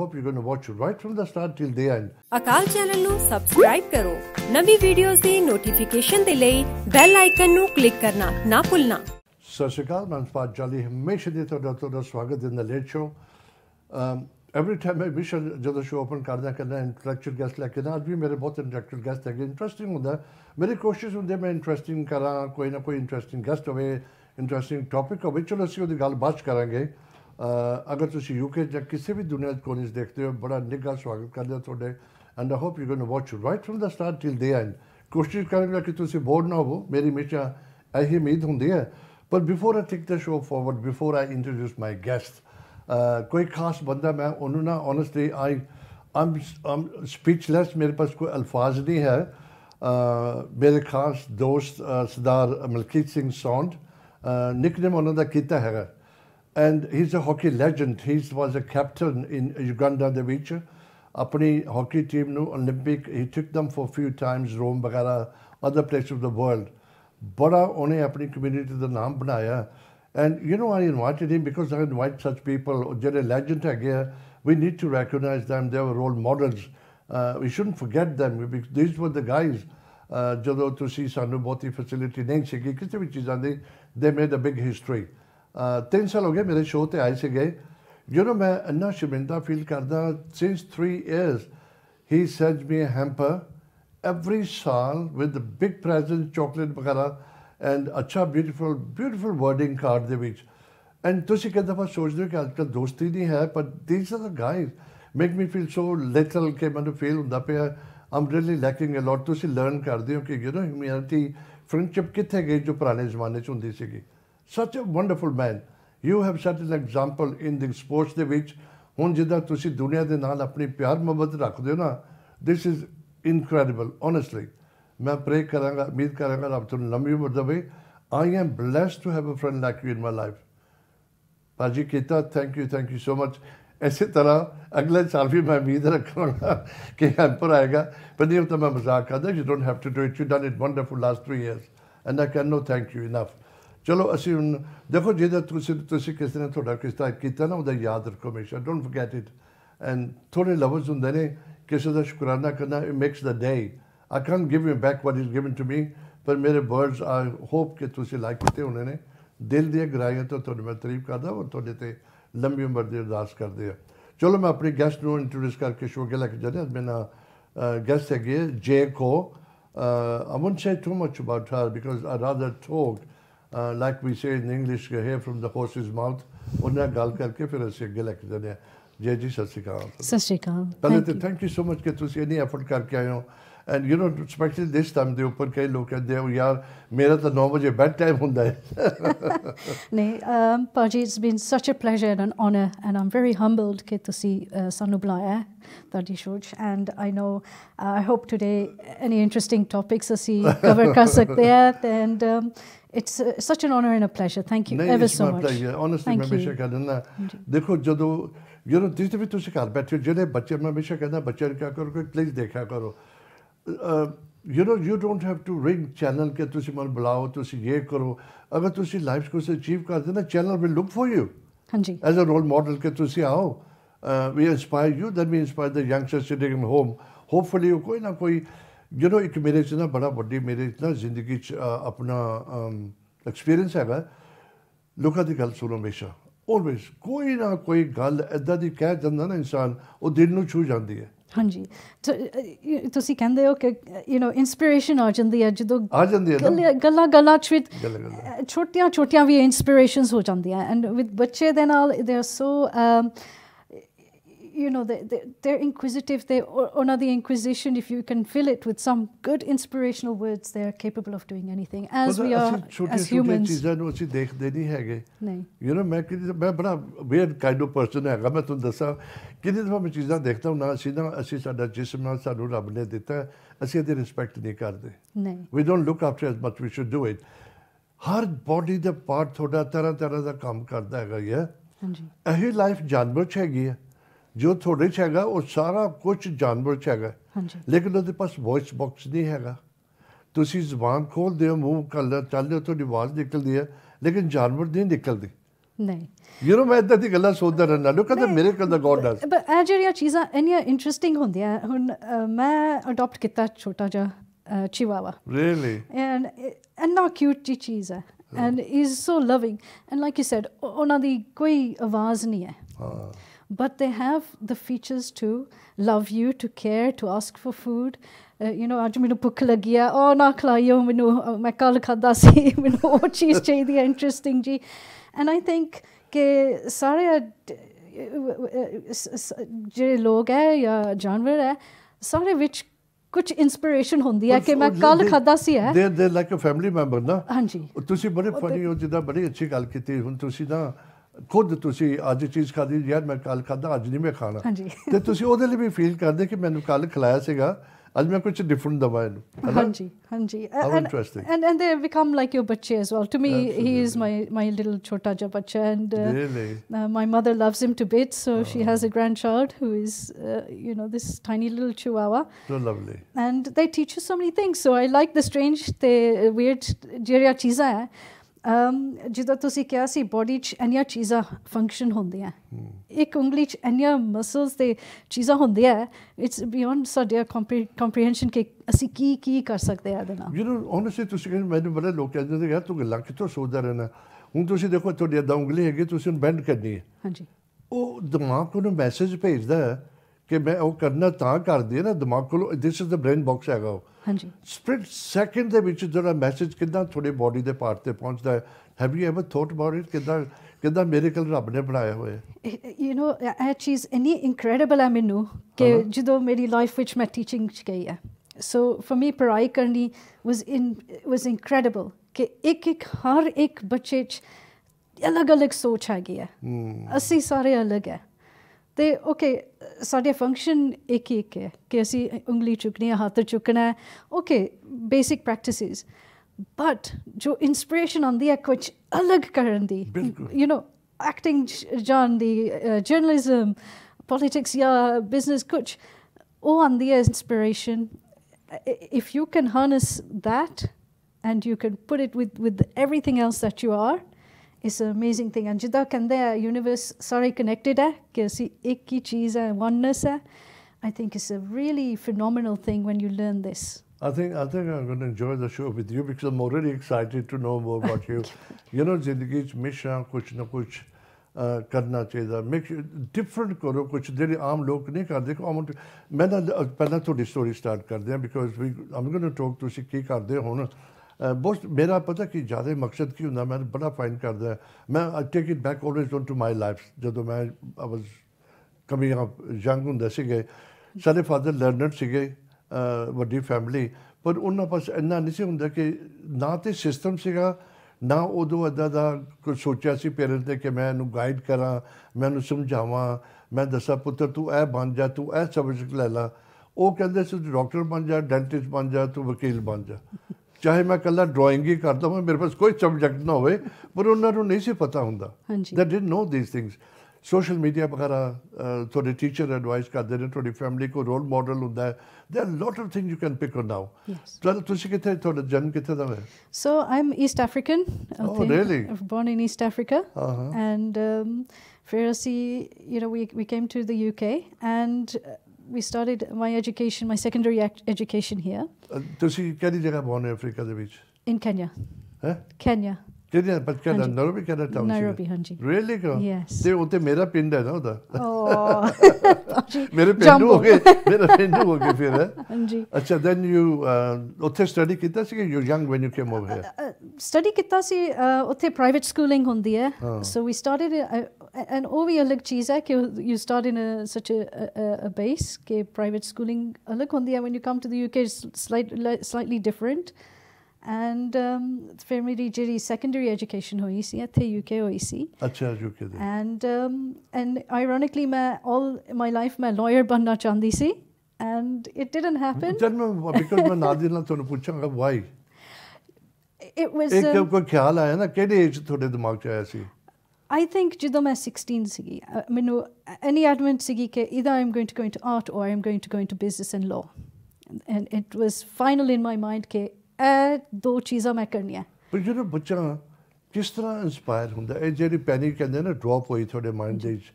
Hope you're going to watch it right from the start till the end. Akal channel ਨੂੰ subscribe ਕਰੋ। ਨਵੀਂ videos ਦੀ notification ਦੇ ਲਈ bell icon ਨੂੰ click ਕਰਨਾ ਨਾ ਭੁੱਲਣਾ। ਸਤਿ ਸ਼੍ਰੀ ਅਕਾਲ ਮੈਂ ਸਪਾਤ ਚਾਲੀ ਹਮੇਸ਼ਾ ਦੀ ਤੁਹਾਡਾ ਤੁਹਾਡਾ ਸਵਾਗਤ in the late show every time ਮੈਂ ਵਿਸ਼ ਜਦੋਂ ਸ਼ੋ ਓਪਨ ਕਰਦਾ ਕਰਦਾ ਇੰਟਰੈਕਚੁਅਲ ਗੈਸਟ ਲੈ ਕੇ ਨਾ ਅੱਜ ਵੀ ਮੇਰੇ ਬਹੁਤ ਇੰਟਰੈਕਚੁਅਲ ਗੈਸਟ ਹੈਗੇ। ਇੰਟਰਸਟਿੰਗ ਹੁੰਦਾ। ਮੇਰੀ ਕੋਸ਼ਿਸ਼ ਹੁੰਦੀ ਹੈ ਮੈਂ ਇੰਟਰਸਟਿੰਗ ਕਰਾਂ ਕੋਈ ਨਾ ਕੋਈ ਇੰਟਰਸਟਿੰਗ ਗੈਸਟ ਹੋਵੇ ਇੰਟਰਸਟਿੰਗ ਟੌਪਿਕ ਹੋਵੇ। ਚਲੋ ਅਸੀਂ ਉਹਦੀ ਗੱਲ ਬਾਅਦ ਕਰਾਂਗੇ। ਅਗਰ ਤੁਸੀਂ ਯੂਕੇ ਜਾਂ ਕਿਸੇ ਵੀ ਦੁਨੀਆ ਦੇ ਕੋਨੇ ਦੇਖਦੇ ਹੋ, ਬੜਾ ਨਿੱਘਾ ਸਵਾਗਤ ਕਰਦੇ ਹਾਂ ਤੁਹਾਡੇ and I hope you going to watch right from the start till the end ਕੋਸ਼ਿਸ਼ ਕਰਾਂਗਾ ਕਿ ਤੁਸੀਂ ਬੋਰ ਨਾ ਹੋਵੋ, ਮੇਰੀ ਹਮੇਸ਼ਾ ਇਹੀ ਉਮੀਦ ਹੁੰਦੀ ਹੈ। ਪਰ before I take the show forward before I introduce my guest ਕੋਈ ਖਾਸ ਬੰਦਾ ਮੈਂ, ਉਹਨੂੰ ਨਾ ਓਨੈਸਟਲੀ ਆਈ ਆਮ ਸਪੀਚਲੈਸ ਮੇਰੇ ਪਾਸ ਕੋਈ ਅਲਫਾਜ਼ ਨਹੀਂ ਹੈ। ਮੇਰੇ ਖਾਸ ਦੋਸਤ ਸਰਦਾਰ ਮਲਕੀਤ ਸਿੰਘ ਸੌਂਡ ਨਿਕਨੇਮ ਉਹਨਾਂ ਦਾ ਕੀਤਾ ਹੈਗਾ। and he's a hockey legend. He was a captain in Uganda ਦੇ ਵਿੱਚ ਆਪਣੀ hockey team ਨੂੰ Olympic he took them for a few times Rome ਵਗੈਰਾ other places of the world ਬੜਾ ਉਹਨੇ ਆਪਣੀ community ਦਾ ਨਾਮ ਬਣਾਇਆ and you know I invited him because I invite such people ਉਹ ਜਿਹੜੇ legend ਹੈਗੇ ਆ we need to recognize them they were role models uh, we shouldn't forget them because these were the guys uh, ਜਦੋਂ ਤੁਸੀਂ ਸਾਨੂੰ ਬਹੁਤੀ facility ਨਹੀਂ ਸੀਗੀ ਕਿਸੇ ਵੀ ਚੀਜ਼ਾਂ ਦੀ they made a big history ਅਹ ਤਿੰਨ ਸਾਲ ਹੋ ਗਏ ਮੇਰੇ ਸ਼ੋਅ ਤੇ ਆਏ ਸੀਗੇ। ਜਦੋਂ ਮੈਂ ਇੰਨਾ ਸ਼ਰਮਿੰਦਾ ਫੀਲ ਕਰਦਾ since 3 years he send me a hamper every ਸਾਲ ਵਿਦ ਬਿਗ ਪ੍ਰੈਜ਼ੈਂਟ ਚਾਕਲੇਟ ਵਗੈਰਾ ਐਂਡ ਅੱਛਾ ਬਿਊਟੀਫੁਲ ਬਿਊਟੀਫੁਲ ਵਰਡਿੰਗ ਕਾਰਡ ਦੇ ਵਿੱਚ ਐਂਡ ਤੁਸੀਂ ਕਹਿੰਦਾ ਦਫਾ ਸੋਚਦੇ ਹੋ ਕਿ ਅੱਜਕੱਲ ਦੋਸਤੀ ਨਹੀਂ ਹੈ ਪਰ these are the guys make me feel so little ਕਿ ਮੈਨੂੰ ਫੀਲ ਹੁੰਦਾ ਪਿਆ ਆਮ ਰੀਲੀ ਲੈਕਿੰਗ ਅ ਲੋਟ ਤੁਸੀਂ ਲਰਨ ਕਰਦੇ ਹੋ ਕਿ ਯੂ نو ਹਿਊਮੈਨਿਟੀ ਫਰੈਂਡਸ਼ਿਪ ਕਿੱਥੇ ਗਈ ਜੋ ਪੁਰਾਣੇ ਜ਼ਮਾਨੇ 'ਚ ਹੁੰਦੀ ਸੀਗੀ such a wonderful man you have set an example in the sports ਦੇ ਵਿੱਚ ਹੁਣ ਜਿੱਦਾਂ ਤੁਸੀਂ ਦੁਨੀਆ ਦੇ ਨਾਲ ਆਪਣੀ ਪਿਆਰ ਮੁਹੱਬਤ ਰੱਖਦੇ ਹੋ ਨਾ this is incredible honestly ਮੈਂ ਪ੍ਰੇ ਕਰਾਂਗਾ ਉਮੀਦ ਕਰਾਂਗਾ ਰੱਬ ਤੁਹਾਨੂੰ ਲੰਮੀ ਉਮਰ ਦੇਵੇ I am blessed to have a friend like you in my life ਭਾਜੀ ਕੀਤਾ thank you thank you so much ਇਸੇ ਤਰ੍ਹਾਂ ਅਗਲੇ ਸਾਲ ਵੀ ਮੈਂ ਉਮੀਦ ਰੱਖਾਂਗਾ ਕਿ ਹੈਂਪਰ ਆਏਗਾ ਪਰ ਨਹੀਂ ਤਾਂ ਮੈਂ ਮਜ਼ਾਕ ਕਰਦਾ you don't have to do it you done it wonderful last 3 years and I can no thank you enough ਚਲੋ ਅਸੀਂ ਹੁਣ ਦੇਖੋ ਜਿਹਦਾ ਤੁਸੀਂ ਤੁਸੀਂ ਕਿਸੇ ਨੇ ਤੁਹਾਡਾ ਕਿਸਤਾ ਕੀਤਾ ਨਾ ਉਹਦਾ ਯਾਦ ਰੱਖੋ ਹਮੇਸ਼ਾ ਡੋਨਟ ਫੋਰਗੇਟ ਇਟ ਐਂਡ ਥੋੜੇ ਲਫ਼ਜ਼ ਹੁੰਦੇ ਨੇ ਕਿਸੇ ਦਾ ਸ਼ੁਕਰਾਨਾ ਕਰਨਾ it makes the day I can't give you back what is given to me ਪਰ ਮੇਰੇ ਵਰਡਸ ਆਈ ਹੋਪ ਕਿ ਤੁਸੀਂ ਲਾਈਕ ਕੀਤੇ ਹੋਣੇ ਨੇ ਦਿਲ ਦੀਆਂ ਗਹਿਰਾਈਆਂ ਤੋਂ ਤੁਹਾਨੂੰ ਮੈਂ ਤਾਰੀਫ ਕਰਦਾ ਔਰ ਤੁਹਾਡੇ ਤੇ ਲੰਬੀ ਉਮਰ ਦੀ ਅਰਦਾਸ ਕਰਦੇ ਆ ਚਲੋ ਮੈਂ ਆਪਣੀ ਗੈਸਟ ਨੂੰ ਇੰਟਰੋਡਿਊਸ ਕਰਕੇ ਸ਼ੋਅ ਕੇ ਲੈ ਕੇ ਜਾਂਦੇ ਮੇਰਾ ਗੈਸਟ ਹੈਗੇ ਜੇ ਕੋ I won't say too much about her because I rather talk uh, like we say in English, you hear from the horse's mouth. ਉਹਨਾਂ ਨਾਲ ਗੱਲ ਕਰਕੇ ਫਿਰ ਅਸੀਂ ਅੱਗੇ ਲੈ ਕੇ ਜਾਂਦੇ ਹਾਂ ਜੈ ਜੀ ਸਤਿ ਸ਼੍ਰੀ ਅਕਾਲ ਸਤਿ ਸ਼੍ਰੀ ਅਕਾਲ ਪਹਿਲੇ Thank ਤੇ you. Thank you so much ਕਿ ਤੁਸੀਂ ਇੰਨੀ ਐਫਰਟ ਕਰਕੇ ਆਏ ਹੋ and you نو specially this time ਦੇ ਉੱਪਰ ਕਈ ਲੋਕ ਕਹਿੰਦੇ ਆ ਯਾਰ ਮੇਰਾ ਤਾਂ 9 ਵਜੇ ਬੈਡ ਟਾਈਮ ਹੁੰਦਾ ਹੈ ਨਹੀਂ um, ਭਾਜੀ it's been such a pleasure and an honor and I'm very humbled ਕਿ ਤੁਸੀਂ uh, ਸਾਨੂੰ ਬੁਲਾਇਆ ਹੈ ਤੁਹਾਡੀ ਸ਼ੋਅ 'ਚ and I know uh, I hope today any interesting topics ਅਸੀਂ cover ਕਰ ਸਕਦੇ ਹਾਂ and it's uh, such an honor and a pleasure. Thank you ever so much. Thank you. Honestly, मैं बेशक कहना ना देखो जो तो ये ना दिस भी तो शिकार बैठे हो जिन्हें बच्चे मैं बेशक कहना बच्चे क्या करो कोई प्लेस देखा करो। uh, You know you don't have to ring channel के तुष्य मन बुलाओ तुष्य ये करो। अगर तुष्य लाइफ को से अचीव करते ना channel will look for you as a role model के तुष्य आओ। uh, We inspire you then we inspire the youngsters sitting at home hopefully कोई ना कोई ਜਦੋਂ ਇੱਕ ਮੇਰੇ ਚ ਨਾ ਬੜਾ ਵੱਡੀ ਮੇਰੇ 'ਚ ਨਾ ਜ਼ਿੰਦਗੀ ਚ ਆਪਣਾ ਐਕਸਪੀਰੀਅੰਸ ਹੈਗਾ। ਲੋਕਾਂ ਦੀ ਗੱਲ ਸੁਣੋ ਹਮੇਸ਼ਾ। Always ਕੋਈ ਨਾ ਕੋਈ ਗੱਲ ਐਦਾਂ ਦੀ ਕਹਿ ਦਿੰਦਾ ਨਾ ਇਨਸਾਨ ਉਹ ਦਿਲ ਨੂੰ ਛੂ ਜਾਂਦੀ ਹੈ। ਹਾਂਜੀ। ਤੁਸੀਂ ਕਹਿੰਦੇ ਹੋ ਕਿ ਯੂ نو ਇਨਸਪੀਰੇਸ਼ਨ ਆ ਜਾਂਦੀ ਹੈ ਜਦੋਂ ਆ ਜਾਂਦੀ ਹੈ ਗੱਲਾਂ- ਗੱਲਾਂ। ਅ, ਛੋਟੀਆਂ ਛੋਟੀਆਂ ਵੀ ਇਨਸਪੀਰੇਸ਼ਨਸ ਹੋ ਜਾਂਦੀਆਂ। ਐਂਡ ਵਿਦ ਬੱਚੇ ਦੇ ਨਾਲ they are so you know they, they they're inquisitive they or ਉਹਨਾਂ ਦੀ inquisition if you can fill it with some good inspirational words they're capable of doing anything as we are ਅਸੀਂ ਛੋਟੀਆਂ as ਛੋਟੀਆਂ humans ਚੀਜ਼ਾਂ ਨੂੰ ਅਸੀਂ ਦੇਖਦੇ ਨਹੀਂ ਹੈਗੇ ਨਹੀਂ ਯੂ نو ਮੈਂ ਕਿਤੇ ਮੈਂ ਬੜਾ ਵੇਅਰ ਕਾਈਂਡ ਆਫ ਪਰਸਨ ਹੈਗਾ ਮੈਂ ਤੁਹਾਨੂੰ ਦੱਸਾਂ ਕਿਤੇ ਦਫਾ ਮੈਂ ਚੀਜ਼ਾਂ ਦੇਖਦਾ ਹਾਂ ਨਾ ਅਸੀਂ ਨਾ ਅਸੀਂ ਸਾਡਾ ਜਿਸਮ ਨਾਲ ਸਾਨੂੰ ਰੱਬ ਨੇ ਦਿੱਤਾ ਹੈ, ਅਸੀਂ ਇਹਦੀ ਰਿਸਪੈਕਟ ਨਹੀਂ ਕਰਦੇ ਨਹੀਂ we don't look after as much we should do it Har body the part ਤੁਹਾਡਾ ਤਰ੍ਹਾਂ ਤਰ੍ਹਾਂ ਦਾ ਕੰਮ ਕਰਦਾ ਹੈਗਾ ਹੀ ਹੈ ਹਾਂਜੀ ਇਹੀ ਲਾਈਫ ਜਾਨਵਰ ਚ ਹੈਗੀ ਹੈ ਜੋ ਤੁਹਾਡੇ ਚ ਹੈਗਾ ਉਹ ਸਾਰਾ ਕੁਝ ਜਾਨਵਰ ਚ ਹੈਗਾ। ਹਾਂਜੀ। ਲੇਕਿਨ ਉਹਦੇ ਪਾਸ ਵੌਇਸ ਬਾਕਸ ਨਹੀਂ ਹੈਗਾ। ਤੁਸੀਂ ਜ਼ੁਬਾਨ ਖੋਲਦੇ ਹੋ ਮੂੰਹ ਕਰ ਚੱਲਦੇ ਹੋ ਤੁਹਾਡੀ ਆਵਾਜ਼ ਨਿਕਲਦੀ ਹੈ ਲੇਕਿਨ ਜਾਨਵਰ ਦੀ ਨਹੀਂ ਨਿਕਲਦੀ। ਨਹੀਂ। ਯੂ نو ਮੈਂ ਇਦਾਂ ਦੀ ਗੱਲਾਂ ਸੋਚਦਾ ਰਹਿੰਦਾ ਲੋਕ ਕਹਿੰਦੇ ਮੇਰੇ ਕੋਲ ਦਾ ਗੋਡ ਡਸ ਬਟ ਇਹ ਜਿਹੜੀਆਂ ਚੀਜ਼ਾਂ ਇੰਨੀਆਂ ਇੰਟਰਸਟਿੰਗ ਹੁੰਦੀਆਂ ਹੁਣ ਮੈਂ ਅਡਾਪਟ ਕੀਤਾ ਛੋਟਾ ਜਿਹਾ ਚਿਵਾਵਾ uh, and not cute ਜੀ ਚੀਜ਼ ਹੈ। is so loving and like you said o- ਉਹਨਾਂ ਦੀ ਕੋਈ ਆਵਾਜ਼ ਨਹੀਂ ਹੈ। ਹਾਂ। But they have the features to love you to care to ask for food. Uh, you know ਅੱਜ ਮੈਨੂੰ ਭੁੱਖ ਲੱਗੀ ਆ ਉਹ ਨਾ ਖਲਾਈਓ ਮੈਨੂੰ ਮੈਂ ਕੱਲ ਖਾਦਾ ਸੀ ਮੈਨੂੰ ਉਹ ਚੀਜ਼ ਚਾਹੀਦੀ ਹੈ ਇੰਟਰਸਟਿੰਗ ਜੀ and I think ਕਿ ਸਾਰੇ ਜਿਹੜੇ ਲੋਕ ਹੈ ਜਾਂ ਜਾਨਵਰ ਹੈ ਸਾਰੇ ਵਿੱਚ ਕੁਝ ਇਨਸਪੀਰੇਸ਼ਨ ਹੁੰਦੀ ਹੈ ਕਿ ਮੈਂ ਕੱਲ ਖਾਦਾ ਸੀ ਹੈ ਦੇ ਦੇ ਲਾਈਕ ਅ ਫੈਮਿਲੀ ਮੈਂਬਰ ਨਾ ਹਾਂਜੀ ਤੁਸੀਂ ਬੜੇ ਫਨੀ ਹੋ ਜਿੱਦਾਂ ਬੜੀ ਅੱਛੀ ਗੱਲ ਕੀਤੀ ਹੁਣ ਤੁਸੀਂ ਨਾ ਖੁਦ ਤੁਸੀਂ ਅੱਜ ਚੀਜ਼ ਖਾਦੀ ਯਾਰ ਮੈਂ ਕੱਲ ਖਾਦਾ ਅੱਜ ਨਹੀਂ ਮੈਂ ਖਾਣਾ। ਤੇ ਤੁਸੀਂ ਉਹਦੇ ਲਈ ਵੀ ਫੀਲ ਕਰਦੇ ਕਿ ਮੈਨੂੰ ਕੱਲ ਖਿਲਾਇਆ ਸੀਗਾ ਅੱਜ ਮੈਂ ਕੁਝ ਡਿਫਰੈਂਟ ਦਵਾ ਇਹਨੂੰ ਹਾਂਜੀ ਹਾਂਜੀ। And and they become like your ਬੱਚੇ as well to me he is my my little ਛੋਟਾ ਜਿਹਾ ਬੱਚਾ and my mother loves him to bits so she has a grandchild who is you know this tiny little chihuahua so lovely and they teach you so many things so I like the strange ਤੇ weird ਜਿਹੜੀਆਂ ਚੀਜ਼ਾਂ ਹੈ ਜਿੱਦਾਂ ਤੁਸੀਂ ਕਿਹਾ ਸੀ body 'ਚ ਇੰਨੀਆਂ ਚੀਜ਼ਾਂ ਫੰਕਸ਼ਨ ਹੁੰਦੀਆਂ ਇੱਕ ਉਂਗਲੀ 'ਚ ਇੰਨੀਆਂ ਮਸਲਸ ਤੇ ਚੀਜ਼ਾਂ ਹੁੰਦੀਆਂ ਇਟਸ ਬਿਯੋਂਡ ਸਾਡੇ ਕੰਪਰੀਹੈਂਸ਼ਨ ਕਿ ਅਸੀਂ ਕੀ ਕੀ ਕਰ ਸਕਦੇ ਆ ਇਹਦੇ ਨਾਲ। ਯੂ نو honestly ਤੁਸੀਂ ਕਹਿੰਦੇ ਮੈਨੂੰ ਬੜੇ ਲੋਕ ਕਹਿੰਦੇ ਨੇ ਯਾਰ ਤੂੰ ਗੱਲਾਂ ਕਿੱਥੋਂ ਸੋਚਦਾ ਰਹਿਣਾ ਹੁਣ ਤੁਸੀਂ ਦੇਖੋ ਤੁਹਾਡੀ ਏਦਾਂ ਉਂਗਲੀ ਹੈਗੀ ਤੁਸੀਂ ਉਹਨੂੰ ਬੈਂਡ ਕਰਨੀ ਹੈ। ਹਾਂਜੀ। ਉਹ ਦਿਮਾਗ ਨੂੰ ਮੈਸੇਜ ਭੇਜਦਾ ਕਿ ਮੈਂ ਉਹ ਕਰਨਾ ਤਾਂ ਕਰਦੀ ਹੈ ਨਾ ਦਿਮਾਗ ਕੋਲ this is the brain box ਹੈਗਾ ਉਹ। ਹਾਂਜੀ। ਸਪਲਿਟ ਸੈਕਿੰਡ ਦੇ ਵਿੱਚ ਜਿਹੜਾ ਮੈਸੇਜ ਕਿਦਾਂ ਤੁਹਾਡੇ ਬਾਡੀ ਦੇ ਪਾਰਟ ਤੇ ਪਹੁੰਚਦਾ ਹੈ? Have you ever thought about it ਕਿਦਾਂ ਕਿਦਾਂ ਮਿਰੇਕਲ ਰੱਬ ਨੇ ਬਣਾਇਆ ਹੋਇਆ ਯੂ نو ਇਹ ਚੀਜ਼ ਇਨੀ ਇਨਕ੍ਰੈਡੀਬਲ ਹੈ ਮੈਨੂੰ ਕਿ ਜਦੋਂ ਮੇਰੀ ਲਾਈਫ ਵਿੱਚ ਮੈਂ ਟੀਚਿੰਗ ਚ ਗਈ ਹੈ। ਸੋ ਫॉर ਮੀ ਪੜਾਈ ਕਰਨੀ ਵਾਸ ਇਨ ਵਾਸ ਇਨਕ੍ਰੈਡੀਬਲ ਕਿ ਇੱਕ ਇੱਕ ਹਰ ਇੱਕ ਬੱਚੇ ਚ ਅਲੱਗ-ਅਲੱਗ ਸੋਚ ਹੈਗੀ ਹੈ। ਅਸੀਂ ਸਾਰੇ ਅਲੱਗ ਹੈ। ਤੇ ਓਕੇ ਸਾਡੇ ਫੰਕਸ਼ਨ ਇੱਕ ਹੀ ਇੱਕ ਹੈ ਕਿ ਅਸੀਂ ਉਂਗਲੀ ਚੁੱਕਣੀ ਹੈ ਹੱਥ ਚੁੱਕਣਾ ਹੈ ਓਕੇ ਬੇਸਿਕ ਪ੍ਰੈਕਟਿਸਿਸ ਬਟ ਜੋ ਇਨਸਪੀਰੇਸ਼ਨ ਆਉਂਦੀ ਹੈ ਕੁਝ ਅਲੱਗ ਕਰਨ ਦੀ ਬਿਲਕੁਲ। you know, acting j- John, the uh, journalism, politics, yeah, business coach, all on the inspiration. I- If you can harness that and you can put it with, with everything else that you are, it's an amazing thing. And jitha kande universe, sorry, connected hai, oneness I think it's a really phenomenal thing when you learn this. I think I think I'm going to enjoy the show with you because I'm already excited to know more about you. you know, zindagi mission mishan kuch na kuch uh, karna chahiye. Make different karo kuch. Dili aam log kar dekho. I want to. Because I'm going to talk to you. Kya kar dekho na? ਬਹੁਤ ਮੇਰਾ ਪਤਾ ਕਿ ਜ਼ਿਆਦਾ ਮਕਸਦ ਕੀ ਹੁੰਦਾ, ਮੈਂ ਬੜਾ fine ਕਰਦਾ। ਮੈਂ I take it back always to my life ਜਦੋਂ ਮੈਂ I was coming up young ਹੁੰਦੇ ਸੀਗੇ। ਸਾਡੇ ਫਾਦਰ ਲਰਨਰ ਸੀਗੇ ਵੱਡੀ ਫੈਮਿਲੀ ਪਰ ਉਹਨਾਂ ਪਾਸ ਇੰਨਾ ਨਹੀਂ ਸੀ ਹੁੰਦਾ ਕਿ ਨਾ ਤੇ ਸਿਸਟਮ ਸੀਗਾ, ਨਾ ਉਦੋਂ ਇੱਦਾਂ ਦਾ ਕੁਝ ਸੋਚਿਆ ਸੀ ਪੇਰੈਂਟ ਨੇ ਕਿ ਮੈਂ ਇਹਨੂੰ ਗਾਈਡ ਕਰਾਂ, ਮੈਂ ਇਹਨੂੰ ਸਮਝਾਵਾਂ, ਮੈਂ ਦੱਸਾਂ, ਪੁੱਤਰ, ਤੂੰ ਇਹ ਬਣ ਜਾ, ਤੂੰ ਇਹ ਸਬਜੈਕਟ ਲੈ ਲਾ। ਉਹ ਕਹਿੰਦੇ ਸੀ, ਤੂੰ ਡਾਕਟਰ ਬਣ ਜਾ ਡੈਂਟਿਸਟ ਬਣ ਜਾ, ਤੂੰ ਵਕੀਲ ਬਣ ਜਾ। ਚਾਹੇ ਮੈਂ ਕੱਲਾ ਡਰਾਇੰਗ ਹੀ ਕਰਦਾ ਹਾਂ ਮੇਰੇ ਪਾਸ ਕੋਈ ਸਬਜੈਕਟ ਨਾ ਹੋਵੇ ਪਰ ਉਹਨਾਂ ਨੂੰ ਨਹੀਂ ਸੀ ਪਤਾ ਹੁੰਦਾ ਹਾਂਜੀ। they didn't know these things social media ਵਗੈਰਾ ਅਹ, ਤੁਹਾਡੇ ਟੀਚਰ ਐਡਵਾਈਸ ਕਰਦੇ ਨੇ ਤੁਹਾਡੀ ਫੈਮਿਲੀ ਕੋ ਰੋਲ ਮਾਡਲ ਹੁੰਦਾ ਹੈ there are lot of things you can pick on now Yes. ਤਾਂ ਤੁਸੀਂ ਕਿੱਥੇ ਤੁਹਾਡਾ ਜਨਮ ਕਿੱਥੇ ਦਾ ਹੋਇਆ So I'm East African. I Oh, think. really? I was born in East Africa. Uh-huh. And um, Pharisee, you know, we, we came to the UK and uh, we started my education, my secondary ac- education here ਅਹ, ਤੁਸੀਂ ਕਿਹੜੀ ਜਗ੍ਹਾ ਬੋਨੇ Africa ਦੇ ਵਿੱਚ in Kenya. ਹੈ Kenya. ਕਿਹੜੀ ਪਰ ਕਿਹੜਾ ਹਾਂਜੀ। ਨਰੋਬੀ ਕਿਹੜਾ ਟਾਊਨ Nairobi, ਹਾਂਜੀ। ਰੀਅਲੀ ਕੋ Yes. ਤੇ ਉੱਤੇ ਮੇਰਾ ਪਿੰਡ ਹੈ ਨਾ ਉਹਦਾ Oh. ਮੇਰੇ ਪਿੰਡ ਹੋ ਗਏ ਮੇਰਾ ਪਿੰਡ ਹੋ ਗਏ ਫਿਰ ਹੈ ਹਾਂਜੀ ਅੱਛਾ ਦੈਨ ਯੂ ਉੱਥੇ ਸਟੱਡੀ ਕੀਤਾ ਸੀ you young when you came over here study ਕੀਤਾ ਸੀ uh, ਉੱਥੇ ਪ੍ਰਾਈਵੇਟ ਸਕੂਲਿੰਗ ਹੁੰਦੀ ਹੈ ਹਾਂ। ਸੋ ਵੀ ਸਟਾਰਟਡ ਐਂਡ ਉਹ ਵੀ ਅਲੱਗ ਚੀਜ਼ ਹੈ ਕਿ you start in such a base ਕਿ ਪ੍ਰਾਈਵੇਟ ਸਕੂਲਿੰਗ ਅਲੱਗ ਹੁੰਦੀ ਹੈ when you come to the UK it's slight, slightly different and um, ਫਿਰ ਮੇਰੀ ਜਿਹੜੀ ਸੈਕੰਡਰੀ ਐਜੂਕੇਸ਼ਨ ਹੋਈ ਸੀ ਇੱਥੇ UK ਹੋਈ ਸੀ ਅੱਛਾ ਯੂਕੇ ਦੇ and um, and ironically ਮੈਂ all my life ਮੈਂ lawyer ਬਣਨਾ ਚਾਹੁੰਦੀ ਸੀ and it didn't happen ਜਦ ਮੈਂ ਬਿਕਾਜ਼ ਮੈਂ ਨਾਲ ਦੀ ਨਾਲ ਤੁਹਾਨੂੰ ਪੁੱਛਾਂਗਾ ਵਾਈ it was ਇੱਕ um, ਕੋਈ ਖਿਆਲ ਆਇਆ ਨਾ ਕਿਹੜੇ ਏਜ ਤੁਹਾਡੇ ਦਿਮਾਗ 'ਚ ਆਇਆ ਸੀ I think ਜਦੋਂ ਮੈਂ 16 ਸੀਗੀ ਅ, ਮੈਨੂੰ any adamant ਸੀਗੀ ਕਿ either I'm going to go into art or I'm going to go into business and law and, and it was final in my mind ਕਿ ਇਹ ਦੋ ਚੀਜ਼ਾਂ ਮੈਂ ਕਰਨੀਆਂ। ਪਰ ਜਦੋਂ ਬੱਚਾ ਕਿਸ ਤਰ੍ਹਾਂ ਇਨਸਪਾਇਰ ਹੁੰਦਾ? ਇਹ ਜਿਹੜੀ ਪੈਨਿਕ ਕਹਿੰਦੇ ਨਾ ਡ੍ਰੌਪ ਹੋਈ ਤੁਹਾਡੇ ਮਾਈਂਡ ਦੇ ਵਿੱਚ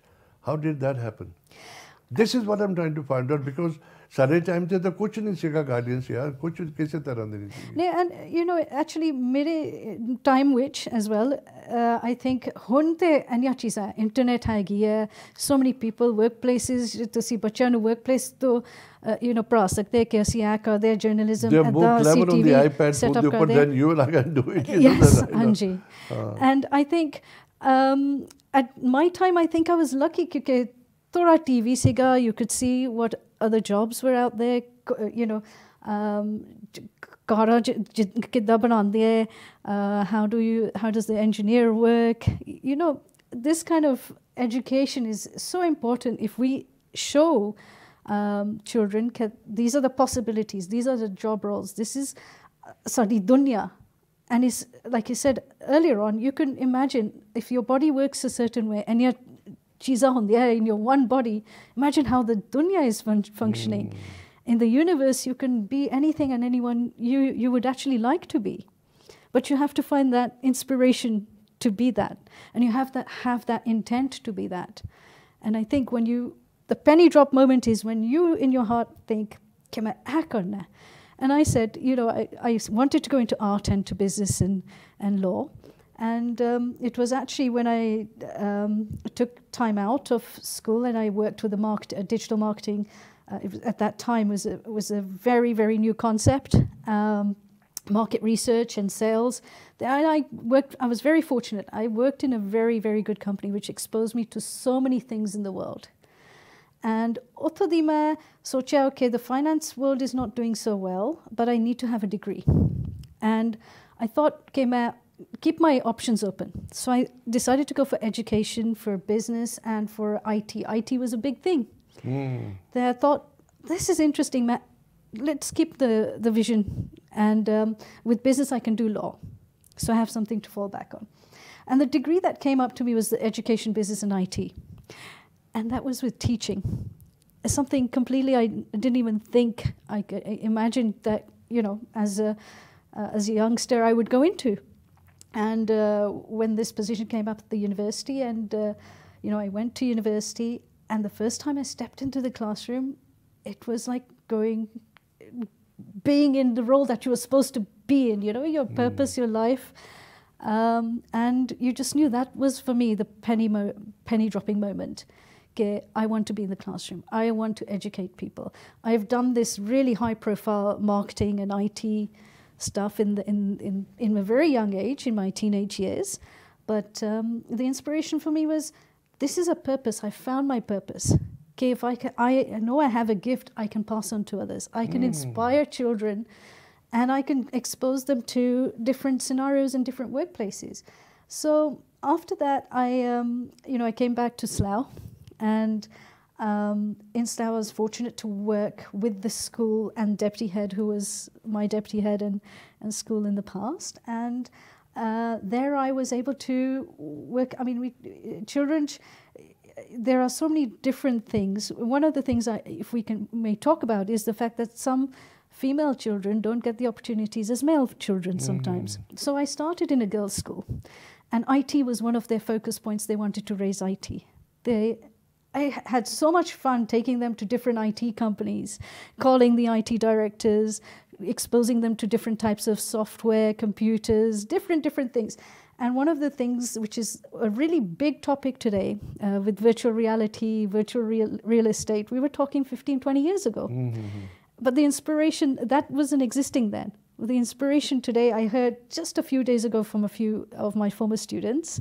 how did that happen this is what am trying to find out because सारे टाइम से तो कुछ नहीं सीखा गार्डियंस यार कुछ किसी तरह नहीं सीखा नहीं एंड यू नो एक्चुअली मेरे time which age well I think ਹੁਣ ਤੇ ਅਨਿਆ ਚੀਜ਼ਾਂ ਇੰਟਰਨੈਟ ਹੈਗੀ ਹੈ so many people work places ਤੁਸੀਂ ਬੱਚਿਆਂ ਨੂੰ ਵਰਕ ਪਲੇਸ ਤੋਂ ਯੂ ਨੋ ਪੜਾ ਸਕਦੇ ਕਿ ਅਸੀਂ ਆ ਕਰਦੇ journalism and the CTV set up ਕਰਦੇ then you like I do it yes ਹਾਂਜੀ and I think um at my time i think i was lucky because Tora TV siga, you could see what other jobs were out there. co- uh, You know, um, ਕਾਰਾਂ ਜ- ਜ- ਕਿੱਦਾਂ ਬਣਾਉਂਦੇ ਹੈ uh, how do you how does the engineer work you know this kind of education is so important if we show um, children that these are the possibilities these are the job roles this is uh, sadi dunya and it's like you said earlier on you can imagine if your body works a certain way and your cheeza on there in your one body. Imagine how the dunya is fun functioning. Mm. In the universe, you can be anything and anyone you, you would actually like to be. But you have to find that inspiration to be that. And you have that, have that intent to be that. And I think when you, the penny drop moment is when you in your heart think, Kima And I said, you know, I, I wanted to go into art and to business and, and law. And um, it was actually when I um, took time out of school and I worked with the market, uh, digital marketing. Uh, was, at that time was a, was a very very new concept, um, market research and sales. And I worked. I was very fortunate. I worked in a very very good company which exposed me to so many things in the world. And otodima socha okay the finance world is not doing so well, but I need to have a degree. And I thought okay ma keep my options open. So I decided to go for education for business and for IT IT was a big thing. Then I thought this is interesting ma- let's keep the the vision. And um, with business I can do law. So I have something to fall back on. And the degree that came up to me was the education business and IT and that was with teaching. Something completely I didn't even think I could I imagined that you know as a uh, as a youngster I would go into. And uh, when this position came up at the university, and uh, you know I went to university, and the first time I stepped into the classroom, it was like going, being in the role that you were supposed to be in. You know your purpose, your life. Um, and you just knew that was for me the penny mo- penny dropping moment. I want to be in the classroom. I want to educate people. I've done this really high profile marketing and IT stuff in the in in, in a very young age, in my teenage years. But um, the inspiration for me was this is a purpose. I found my purpose. Okay, if I can, I know I have a gift I can pass on to others. I can inspire children and I can expose them to different scenarios in different workplaces. So after that, I um, you know I came back to Slough, and um, in Slough I was fortunate to work with the school and deputy head, who was my deputy head and, and school in the past, and. Uh, there, I was able to work. I mean, we children. There are so many different things. One of the things, I, if we can may talk about, is the fact that some female children don't get the opportunities as male children sometimes. So I started in a girls' school, and IT was one of their focus points. They wanted to raise IT. They I had so much fun taking them to different IT companies, calling the IT directors, exposing them to different types of software, computers, different different things. And one of the things which is a really big topic today uh, with virtual reality, virtual real, real estate, we were talking 15, 20 years ago. But the inspiration, that wasn't existing then. The inspiration today, I heard just a few days ago from a few of my former students,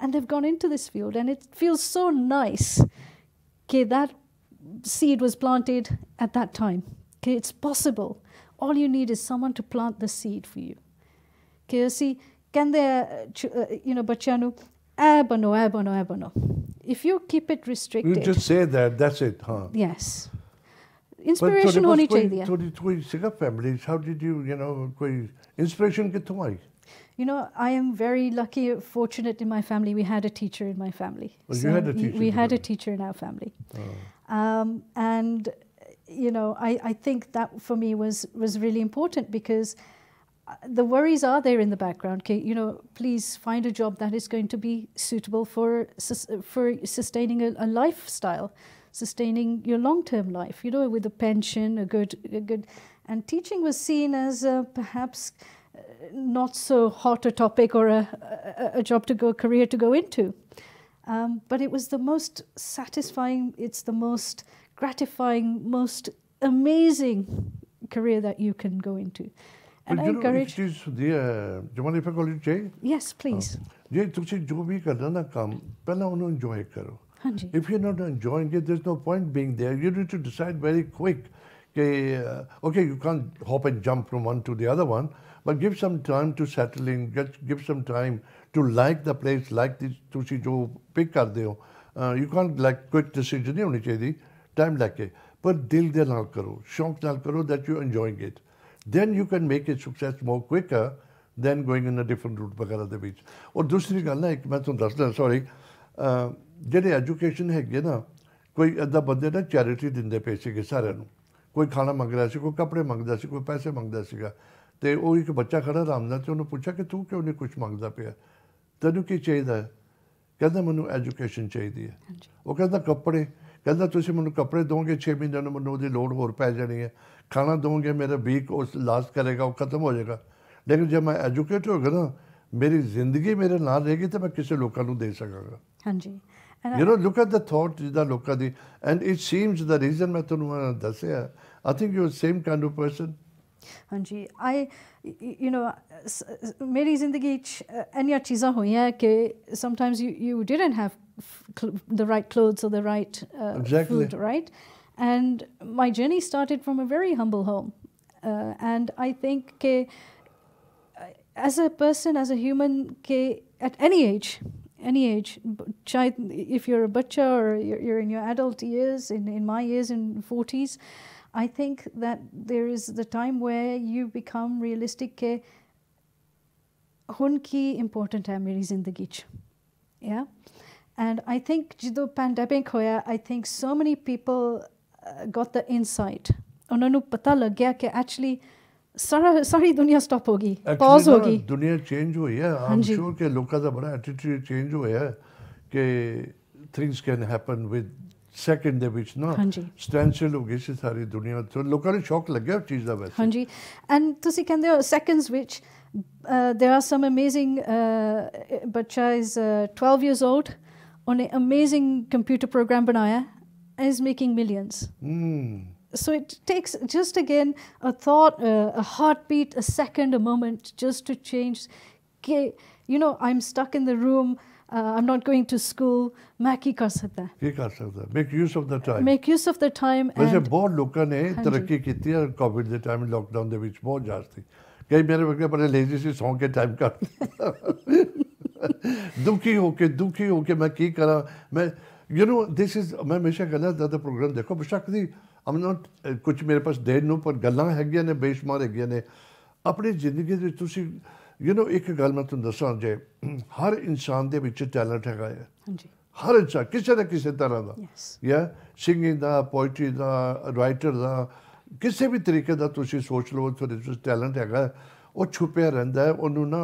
and they've gone into this field and it feels so nice okay that seed was planted at that time. Okay it's possible. All you need is someone to plant the seed for you. Okay you see can there uh, you know bachanu ab no ab if you keep it restricted you just say that that's it huh? Yes. Inspiration only चाहिए थोड़ी थोड़ी सिर्फ family how you you you inspiration get to कितों you know, I am very lucky, fortunate in my family. We had a teacher in my family. Well, so you had a teacher. We had a teacher in our family. Oh. Um, and, you know, I, I think that for me was, was really important because uh, the worries are there in the background. Okay, you know, please find a job that is going to be suitable for, for sustaining a, a lifestyle, sustaining your long-term life, you know, with a pension, a good, a good, and teaching was seen as uh, perhaps not so hot a topic or a, a, a, job to go, career to go into. Um, but it was the most satisfying, it's the most gratifying, most amazing career that you can go into. And but I encourage. Know, do you mind if I call you Jay? Yes, please. ਜੇ ਤੁਸੀਂ ਜੋ ਵੀ ਕਰਨਾ ਨਾ ਕੰਮ ਪਹਿਲਾਂ ਉਹਨੂੰ enjoy ਕਰੋ ਹਾਂਜੀ if you not enjoying it there's no point being there you need to decide very quick okay, uh, okay, you can't hop and jump from one to the other one, but give some time to settle in just give some time to like the place like this ਤੁਸੀਂ ਜੋ pick ਕਰਦੇ ਹੋ you can't like quick decision ਨਹੀਂ ਹੋਣੀ ਚਾਹੀਦੀ time ਲੈ ਕੇ ਪਰ ਦਿਲ ਦੇ ਨਾਲ ਕਰੋ ਸ਼ੌਂਕ ਨਾਲ ਕਰੋ that you enjoying it then you can make it success more quicker than going in a different route ਵਗੈਰਾ ਦੇ ਵਿੱਚ ਔਰ ਦੂਸਰੀ ਗੱਲ ਨਾ ਇੱਕ ਮੈਂ ਤੁਹਾਨੂੰ ਦੱਸਦਾ ਸੌਰੀ ਜਿਹੜੇ ਐਜੂਕੇਸ਼ਨ ਹੈਗੇ ਨਾ ਕੋਈ ਅੱਧਾ ਬੰਦੇ ਨਾ ਚੈਰਿਟੀ ਦਿੰਦੇ ਪਏ ਸੀਗੇ ਸਾਰਿਆਂ ਨੂੰ ਕੋਈ ਖਾਣਾ ਮੰਗ ਰਿਹਾ ਸੀ ਕੋਈ ਕੱਪੜੇ ਮੰਗਦਾ ਸੀ ਕੋਈ ਪੈਸੇ ਮੰਗਦਾ ਸੀਗਾ ਤੇ ਉਹ ਇੱਕ ਬੱਚਾ ਖੜਾ ਰਾਮਦਾ ਤੇ ਉਹਨੂੰ ਪੁੱਛਿਆ ਕਿ ਤੂੰ ਕਿਉਂ ਨਹੀਂ ਕੁਝ ਮੰਗਦਾ ਪਿਆ? ਤੈਨੂੰ ਕੀ ਚਾਹੀਦਾ? ਹੈ ਕਹਿੰਦਾ ਮੈਨੂੰ ਐਜੂਕੇਸ਼ਨ ਚਾਹੀਦੀ ਹੈ। ਉਹ ਕਹਿੰਦਾ ਕੱਪੜੇ। ਕਹਿੰਦਾ ਤੁਸੀਂ ਮੈਨੂੰ ਕੱਪੜੇ ਦੋਗੇ 6 ਮਹੀਨਿਆਂ ਨੂੰ ਮੈਨੂੰ ਉਹਦੀ ਲੋੜ ਹੋਰ ਪੈ ਜਾਣੀ ਹੈ। ਖਾਣਾ ਦੋਗੇ ਮੇਰਾ ਵੀਕ ਉਸ ਲਾਸਟ ਕਰੇਗਾ ਉਹ ਖਤਮ ਹੋ ਜਾਏਗਾ। ਲੇਕਿਨ ਜੇ ਮੈਂ ਐਜੂਕੇਟ ਹੋ ਗਿਆ ਨਾ ਮੇਰੀ ਜ਼ਿੰਦਗੀ ਮੇਰੇ ਨਾਲ ਰਹੇਗੀ ਤੇ ਮੈਂ ਕਿਸੇ ਲੋਕਾਂ ਨੂੰ ਦੇ ਸਕਾਂਗਾ। ਹਾਂਜੀ। know, look at the thought, the look at the, and it seems the reason मैं ਤੁਹਾਨੂੰ ਦੱਸਿਆ I think you're the same kind of person. ਹਾਂਜੀ I you know ਮੇਰੀ ਜ਼ਿੰਦਗੀ ਚ ਇੰਨੀਆਂ ਚੀਜ਼ਾਂ ਹੋਈਆਂ ਕਿ sometimes you you didn't have the right clothes or the right uh, exactly. food right and my journey started from a very humble home uh, and I think ke, as a person as a human ke, at any age any age, if you're a butcher or you're in your adult years, in, in my years in 40s, I think that there is the time where you become realistic ke hun ki important hai meri zindagi Yeah. And I think jido pandemic hoya, I think so many people uh, got the insight. ਉਹਨਾਂ ਨੂੰ ਪਤਾ ਲੱਗਿਆ ਕਿ actually ਸਾਰਾ ਸਾਰੀ ਦੁਨੀਆ stop ਹੋ ਗਈ ਪਾਜ਼ ਹੋ ਗਈ ਦੁਨੀਆ ਚੇਂਜ ਹੋਈ ਹੈ ਆਮ ਸ਼ੋਰ ਕਿ ਲੋਕਾਂ ਦਾ ਬੜਾ ਐਟੀਟਿਊਡ ਚੇਂਜ ਹੋਇਆ ਕਿ things can happen with second ਦੇ ਵਿੱਚ ਨਾ ਸਟੈਂਸ਼ਲ ਹੋ ਗਈ ਸੀ ਸਾਰੀ ਦੁਨੀਆ ਤੋਂ ਲੋਕਾਂ ਨੂੰ ਸ਼ੌਕ ਲੱਗਿਆ ਉਸ ਚੀਜ਼ ਦਾ ਵੈਸੇ ਹਾਂਜੀ ਐਂਡ ਤੁਸੀਂ ਕਹਿੰਦੇ ਹੋ ਸੈਕਿੰਡਸ ਵਿੱਚ there are some amazing uh, ਬੱਚਾ is uh, 12 years old ਉਹਨੇ amazing computer program ਬਣਾਇਆ is making millions mm. so it takes just again a thought, uh, a heartbeat, a second, a moment just to change. You know, I'm stuck in the room. uh, I'm not going to school. ਮੈਂ ਕੀ ਕਰ ਸਕਦਾ? ਕੀ ਕਰ ਸਕਦਾ? Make use of the time make use of the time ਵੈਸੇ ਬਹੁਤ ਲੋਕਾਂ ਨੇ ਤਰੱਕੀ ਕੀਤੀ ਹੈ ਕੋਵਿਡ ਦੇ ਟਾਈਮ ਲਾਕਡਾਊਨ ਦੇ ਵਿੱਚ ਬਹੁਤ ਜਾਸਤੀ ਕਈ ਮੇਰੇ ਵਰਗੇ ਬੜੇ ਲੇਜ਼ੀ ਸੀ ਸੌਂ ਕੇ ਟਾਈਮ ਕੱਢ ਦੁਖੀ ਹੋ ਕੇ ਦੁਖੀ ਹੋ ਕੇ ਮੈਂ ਕੀ ਕਰਾਂ? ਮੈਂ ਯੂ نو ਥਿਸ ਇਜ਼ ਮੈਂ ਹਮੇਸ਼ਾ ਕਹਿੰਦਾ ਦਾ ਪ੍ਰੋਗਰਾਮ ਦੇਖੋ ਬਸ਼ੱਕ ਦੀ ਆਮ ਨਾਟ ਕੁਝ ਮੇਰੇ ਪਾਸ ਦੇਰ ਨੂੰ ਪਰ ਗੱਲਾਂ ਹੈਗੀਆਂ ਨੇ ਬੇਸ਼ਮਾਰ ਹੈਗੀਆਂ ਨੇ। ਆਪਣੀ ਜ਼ਿੰਦਗੀ ਦੇ ਵਿੱਚ ਤੁਸੀਂ ਯੂ نو ਇੱਕ ਗੱਲ ਮੈਂ ਤੁਹਾਨੂੰ ਦੱਸਾਂ ਜੇ ਹਰ ਇਨਸਾਨ ਦੇ ਵਿੱਚ ਟੈਲੈਂਟ ਹੈਗਾ ਹੈ ਹਾਂਜੀ। ਹਰ ਇਨਸਾਨ ਕਿਸੇ ਨਾ ਕਿਸੇ ਤਰ੍ਹਾਂ ਦਾ। ਯਾ ਸਿੰਗਿੰਗ ਦਾ ਪੋਇਟਰੀ ਦਾ ਰਾਈਟਰ ਦਾ ਕਿਸੇ ਵੀ ਤਰੀਕੇ ਦਾ ਤੁਸੀਂ ਸੋਚ ਲਓ ਤੁਹਾਡੇ ਵਿੱਚ ਟੈਲੈਂਟ ਹੈਗਾ ਉਹ ਛੁਪਿਆ ਰਹਿੰਦਾ ਹੈ ਉਹਨੂੰ ਨਾ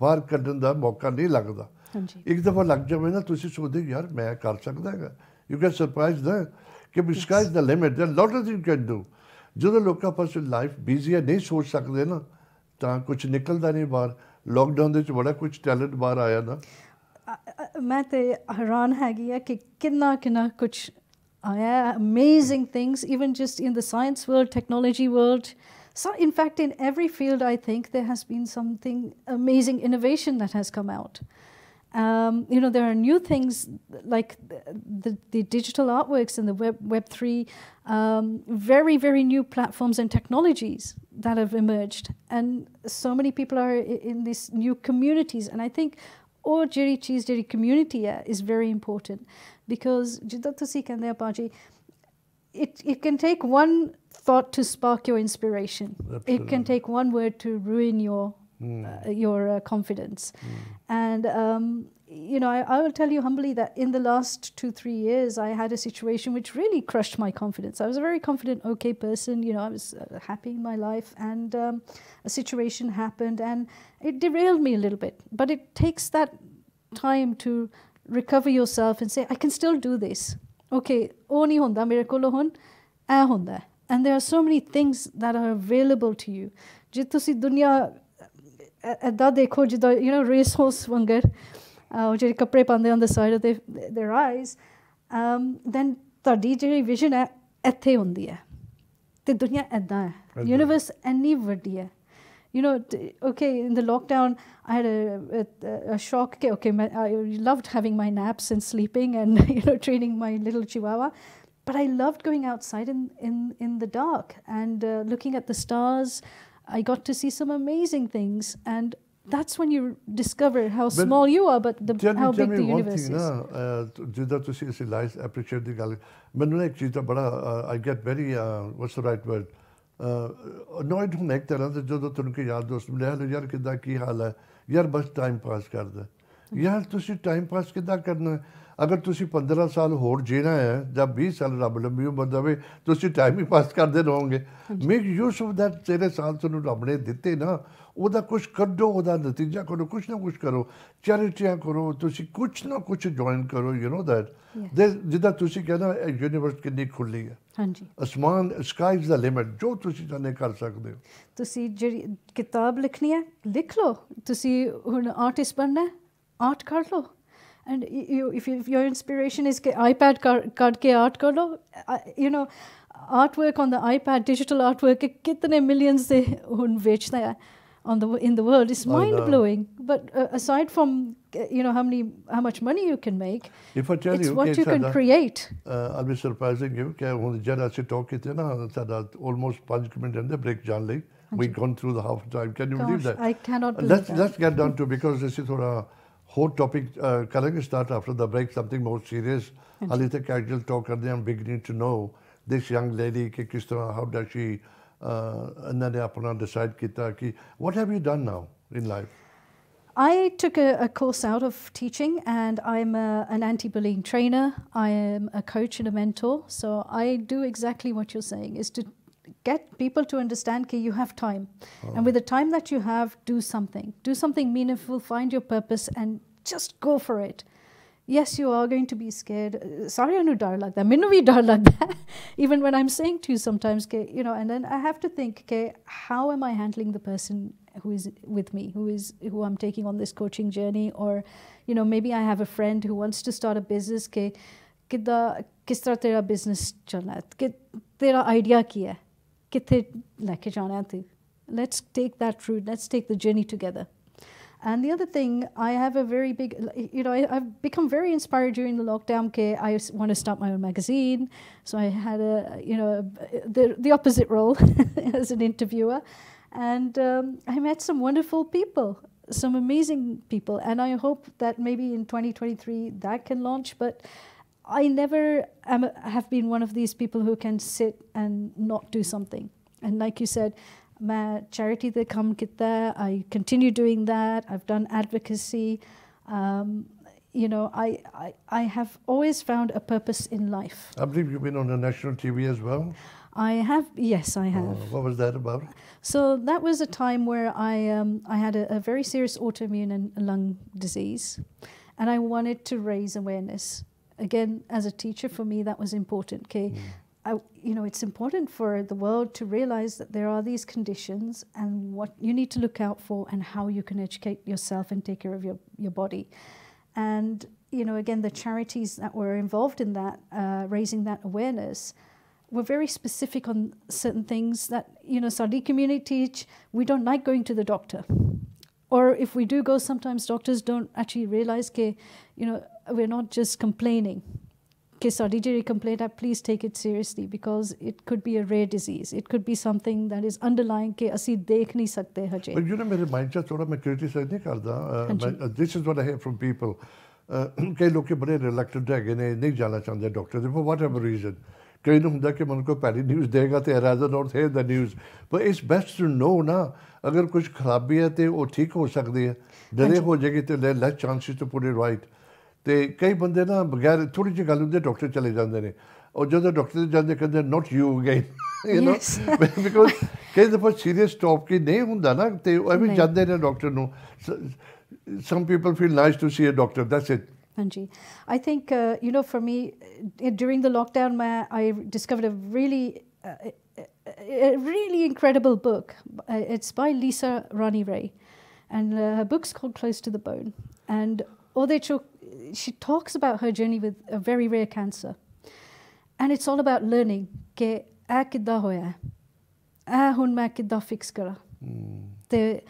ਬਾਹਰ ਕੱਢਣ ਦਾ ਮੌਕਾ ਨਹੀਂ ਲੱਗਦਾ। ਹਾਂਜੀ। ਇੱਕ ਦਫਾ ਲੱਗ ਜਾਵੇ ਨਾ ਤੁਸੀਂ ਸੋਚਦੇ ਯਾਰ ਮੈਂ ਕਰ ਸਕਦਾ ਹੈਗਾ। ਯੂ ਗੈਟ ਸਰਪ੍ਰਾਈਜ਼ ਦਾ ਕਿ sky is the limit there lot of thing can do ਜਦੋਂ ਲੋਕਾਂ ਪਾਸ ਲਾਈਫ ਬੀਜ਼ੀ ਹੈ ਨਹੀਂ ਸੋਚ ਸਕਦੇ ਨਾ ਤਾਂ ਕੁਝ ਨਿਕਲਦਾ ਨਹੀਂ ਬਾਹਰ ਲੋਕਡਾਊਨ ਦੇ ਵਿੱਚ ਬੜਾ ਕੁਝ ਟੈਲੈਂਟ ਬਾਹਰ ਆਇਆ ਨਾ ਮੈਂ ਤੇ ਹੈਰਾਨ ਹੈਗੀ ਆ ਕਿ ਕਿੰਨਾ ਕਿੰਨਾ ਕੁਝ ਆਇਆ amazing things even just in the science world technology world So, in fact, in every field, I think there has been something amazing innovation that has come out. Um, you know, there are new things like the, the, the digital artworks and the Web, Web3, um, very, very new platforms and technologies that have emerged. And so many people are in these new communities. And I think or Jerry Cheese Jerry community is very important because it, it can take one thought to spark your inspiration. Absolutely. It can take one word to ruin your uh, your uh, confidence. And, um, you know, I, I will tell you humbly that in the last two, three years, I had a situation which really crushed my confidence. I was a very confident, okay person, you know, I was uh, happy in my life, and um, a situation happened and it derailed me a little bit. But it takes that time to recover yourself and say, I can still do this. Okay, ਉਹ ਨਹੀਂ ਹੁੰਦਾ ਮੇਰੇ ਕੋਲ ਹੁਣ ਇਹ ਹੁੰਦਾ ਹੈ। and there are so many things that are available to you ਜੇ ਤੁਸੀਂ ਦੁਨੀਆ ਐਦਾਂ ਦੇਖੋ ਜਿੱਦਾਂ ਯੂ نو ਰੇਸ ਹਾਰਸ ਵਾਂਗਰ ਅਹ ਉਹ ਜਿਹੜੇ ਕੱਪੜੇ ਪਾਉਂਦੇ on the side of their, their eyes um, then ਤੁਹਾਡੀ ਜਿਹੜੀ ਵਿਜ਼ਨ ਹੈ ਇੱਥੇ ਹੁੰਦੀ ਹੈ ਤੇ ਦੁਨੀਆ ਐਦਾਂ ਹੈ ਐਦਾਂ। ਯੂਨੀਵਰਸ ਇੰਨੀ ਵੱਡੀ ਹੈ you know, t- okay, in the lockdown, I had a, a, a shock. Okay, okay, my, I loved having my naps and sleeping and, you know, training my little chihuahua. But I loved going outside in, in, in the dark and uh, looking at the stars. I got to see some amazing things. And that's when you discover how But small you are, but the, Tell how me, tell big me the one universe thing, is. ਨਾ ਅਹ, ਜਿੱਦਾਂ ਤੁਸੀਂ ਇਸ life appreciate ਦੀ ਗੱਲ ਮੈਨੂੰ ਨਾ ਇੱਕ ਚੀਜ਼ ਦਾ ਬੜਾ I get very what's the right word annoyed ਹੁੰਦਾ ਇੱਕ ਤਰ੍ਹਾਂ ਤੇ ਜਦੋਂ ਤੁਹਾਨੂੰ ਕੋਈ ਯਾਰ ਦੋਸਤ ਮਿਲਿਆ ਹੈਲੋ ਯਾਰ ਕਿੱਦਾਂ ਕੀ ਹਾਲ ਹੈ ਯਾਰ ਬਸ ਟਾਈਮ ਪਾਸ ਕਰਦਾ ਯਾਰ ਤੁਸੀਂ ਟਾਈਮ ਪਾਸ ਕਿੱਦਾਂ ਕਰਨਾ ਹੈ? ਅਗਰ ਤੁਸੀਂ 15 ਸਾਲ ਹੋਰ ਜੀਣਾ ਹੈ ਜਾਂ 20 ਸਾਲ ਰੱਬ ਲੰਬੀ ਉਮਰ ਦੇਵੇ ਤੁਸੀਂ ਟਾਈਮ ਹੀ ਪਾਸ ਕਰਦੇ ਰਹੋਗੇ। ਮੇਕ ਯੂਸ ਆਫ ਦੈਟ ਤੇਰੇ ਸਾਲ ਤੁਹਾਨੂੰ ਰੱਬ ਨੇ ਦਿੱਤੇ ਨਾ ਉਹਦਾ ਕੁਝ ਕੱਢੋ ਉਹਦਾ ਨਤੀਜਾ ਕਰੋ ਕੁਝ ਨਾ ਕੁਝ ਕਰੋ ਚੈਰਿਟੀਆਂ ਕਰੋ ਤੁਸੀਂ ਕੁਝ ਨਾ ਕੁਝ ਜੁਆਇਨ ਕਰੋ ਯੂ نو ਦੈਟ ਜਿੱਦਾਂ ਤੁਸੀਂ ਕਹਿੰਦਾ ਯੂਨੀਵਰਸ ਕਿੰਨੀ ਖੁੱਲੀ ਹੈ ਹਾਂਜੀ। ਅਸਮਾਨ ਸਕਾਈ ਇਜ਼ ਦਾ ਲਿਮਿਟ ਜੋ ਤੁਸੀਂ ਚਾਹਨੇ ਕਰ ਸਕਦੇ ਹੋ। ਤੁਸੀਂ ਜਿਹੜੀ ਕਿਤਾਬ ਲਿਖਣੀ ਹੈ ਲਿਖ ਲਓ। ਤੁਸੀਂ ਹੁਣ ਆਰਟਿਸਟ ਬਣਨਾ ਹੈ ਆਰਟ ਕਰ ਲਓ। and you, if, you, if, your inspiration is iPad card ke art you know, artwork on the iPad, digital artwork, kitne millions they बेचते हैं on the in the world is mind blowing. But uh, aside from you know how many how much money you can make, if I tell it's you, what you can sada, create. Uh, I'll be surprising you. When Jana she talk it, na sada almost punch minute and they break John we've gone through the half time. Can you Gosh, believe that? I cannot believe let's, that. Let's get down to because this is sort of hot topic uh, करेंगे start after the break something more serious A little casual talk करने हम beginning to know this young lady कि how does she And then uh, इन्होंने अपना decide किया कि what have you done now in life I took a, course out of teaching, and I'm an anti bullying trainer. I am a coach and a mentor. So I do exactly what you're saying is to get people to understand that you have time. Oh. And with the time that you have, do something. Do something meaningful, find your purpose, and just go for it. Yes, you are going to be scared. Uh, sorry, anu dar lagda. Minnu vi dar lagda. Even when I'm saying to you sometimes, okay, you know, and then I have to think, okay, how am I handling the person who is with me, who is who I'm taking on this coaching journey, or, you know, maybe I have a friend who wants to start a business. Okay, kida kis तरह tera business चलना है कि तेरा kithe leke tu. Let's take that route. Let's take the journey together. And the other thing, I have a very big, you know, I, have become very inspired during the lockdown. Okay, I want to start my own magazine, so I had a, you know, the the opposite role as an interviewer, and um, I met some wonderful people, some amazing people, and I hope that maybe in 2023 that can launch, but. I never am, have been one of these people who can sit and not do something. And like you said, my charity they come get there. I continue doing that. I've done advocacy. Um, you know, I, I I have always found a purpose in life. I believe you've been on the national TV as well. I have yes, I have. Uh, what was that about? So that was a time where I um, I had a, a very serious autoimmune and lung disease, and I wanted to raise awareness. Again, as a teacher, for me that was important. Okay, I, you know, it's important for the world to realize that there are these conditions and what you need to look out for and how you can educate yourself and take care of your, your body. And, you know, again, the charities that were involved in that, uh, raising that awareness, were very specific on certain things that, you know, Saudi community, we don't like going to the doctor. Or if we do go, sometimes doctors don't actually realize, that, you know, we're not just complaining. Okay, Sardigeri complaint, uh, please take it seriously because it could be a rare disease. It could be something that is underlying ke ਅਸੀਂ ਦੇਖ ਨਹੀਂ ਸਕਦੇ ਹਜੇ। But you know ਮੇਰੇ mind ਚ ਥੋੜਾ ਮੈਂ criticise ਨਹੀਂ ਕਰਦਾ। This is what I hear from people. ਕਈ ਲੋਕੀ ਬੜੇ ਰਿਲੈਕਟਡ ਹੈਗੇ ਨੇ ਨਹੀਂ ਜਾਣਾ ਚਾਹੁੰਦੇ ਡਾਕਟਰ ਦੇ ਫॉर ਵਾਟਐਵਰ ਰੀਜ਼ਨ। ਕਈ ਨੂੰ ਹੁੰਦਾ ਕਿ ਮਨ ਕੋ ਪਹਿਲੀ ਨਿਊਜ਼ ਦੇਗਾ ਤੇ rather not hear the news but it's best to know ਨਾ ਅਗਰ ਕੁਝ ਖਰਾਬੀ ਹੈ ਤੇ ਉਹ ਠੀਕ ਹੋ ਸਕਦੀ ਹੈ। ਡਰੇ ਹੋ ਜਾਏਗੀ ਤੇ let chances to put it right. ਤੇ ਕਈ ਬੰਦੇ ਨਾ ਬਗੈਰ ਥੋੜੀ ਜਿਹੀ ਗੱਲ ਹੁੰਦੀ ਡਾਕਟਰ ਚਲੇ ਜਾਂਦੇ ਨੇ ਉਹ ਜਦੋਂ ਡਾਕਟਰ ਦੇ ਜਾਂਦੇ ਕਹਿੰਦੇ not you again you نو because ਕਈ ਦਫਾ ਸੀਰੀਅਸ ਟੌਪ ਕੀ ਨਹੀਂ ਹੁੰਦਾ ਨਾ ਤੇ ਉਹ ਐਵੇਂ ਜਾਂਦੇ ਨੇ ਡਾਕਟਰ ਨੂੰ some people feel nice to see a doctor that's it Anji. I think, uh, you know, for me, uh, during the lockdown, my, I discovered a really, uh, a really incredible book. Uh, it's by Lisa Rani Ray, and uh, her book's called Close to the Bone. And Odecho, she talks about her journey with a very rare cancer. And it's all about learning ke a kidda hoya a hun main kidda fix kara. Hmm. The,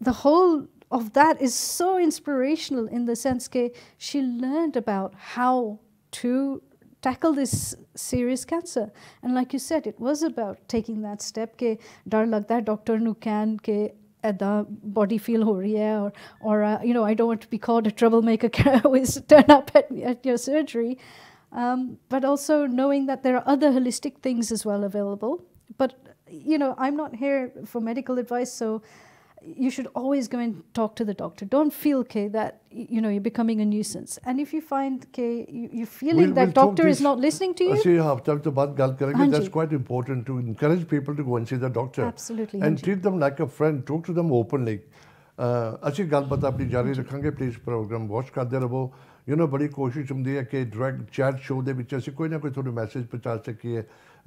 the whole of that is so inspirational in the sense that she learned about how to tackle this serious cancer and like you said it was about taking that step ke dar lagta hai doctor nu can ke the body feel rahi hai or or uh, you know i don't want to be called a troublemaker always turn up at, at your surgery? Um, but also knowing that there are other holistic things as well available. But you know i'm not here for medical advice so you should always go and talk to the doctor. Don't feel okay, that you know you're becoming a nuisance. And if you find okay, you, you're feeling We'll- that we'll talk doctor is this- not listening to you, ਅਸੀਂ ਹਫਤਾ ਤੋਂ ਬਾਅਦ ਗੱਲ ਕਰਾਂਗੇ ਹਾਂਜੀ। that's quite important to encourage people to go and see the doctor Absolutely, and ਹਾਂਜੀ। treat them like a friend talk to them openly ਅਹ ਅਸੀਂ ਗੱਲਬਾਤ ਆਪਣੀ ਜਾਰੀ ਰੱਖਾਂਗੇ ਪਲੀਜ਼ ਪ੍ਰੋਗਰਾਮ ਵਾਚ ਕਰਦੇ ਰਹੋ ਯੂ نو ਬੜੀ ਕੋਸ਼ਿਸ਼ ਹੁੰਦੀ ਹੈ ਕਿ ਡਾਇਰੈਕਟ ਚੈਟ ਸ਼ੋਅ ਦੇ ਵਿੱਚ ਅਸੀਂ ਕੋਈ ਨਾ ਕੋਈ ਤੁਹਾਨੂੰ ਮੈਸੇਜ ਪਹੁੰਚਾ ਸਕੀਏ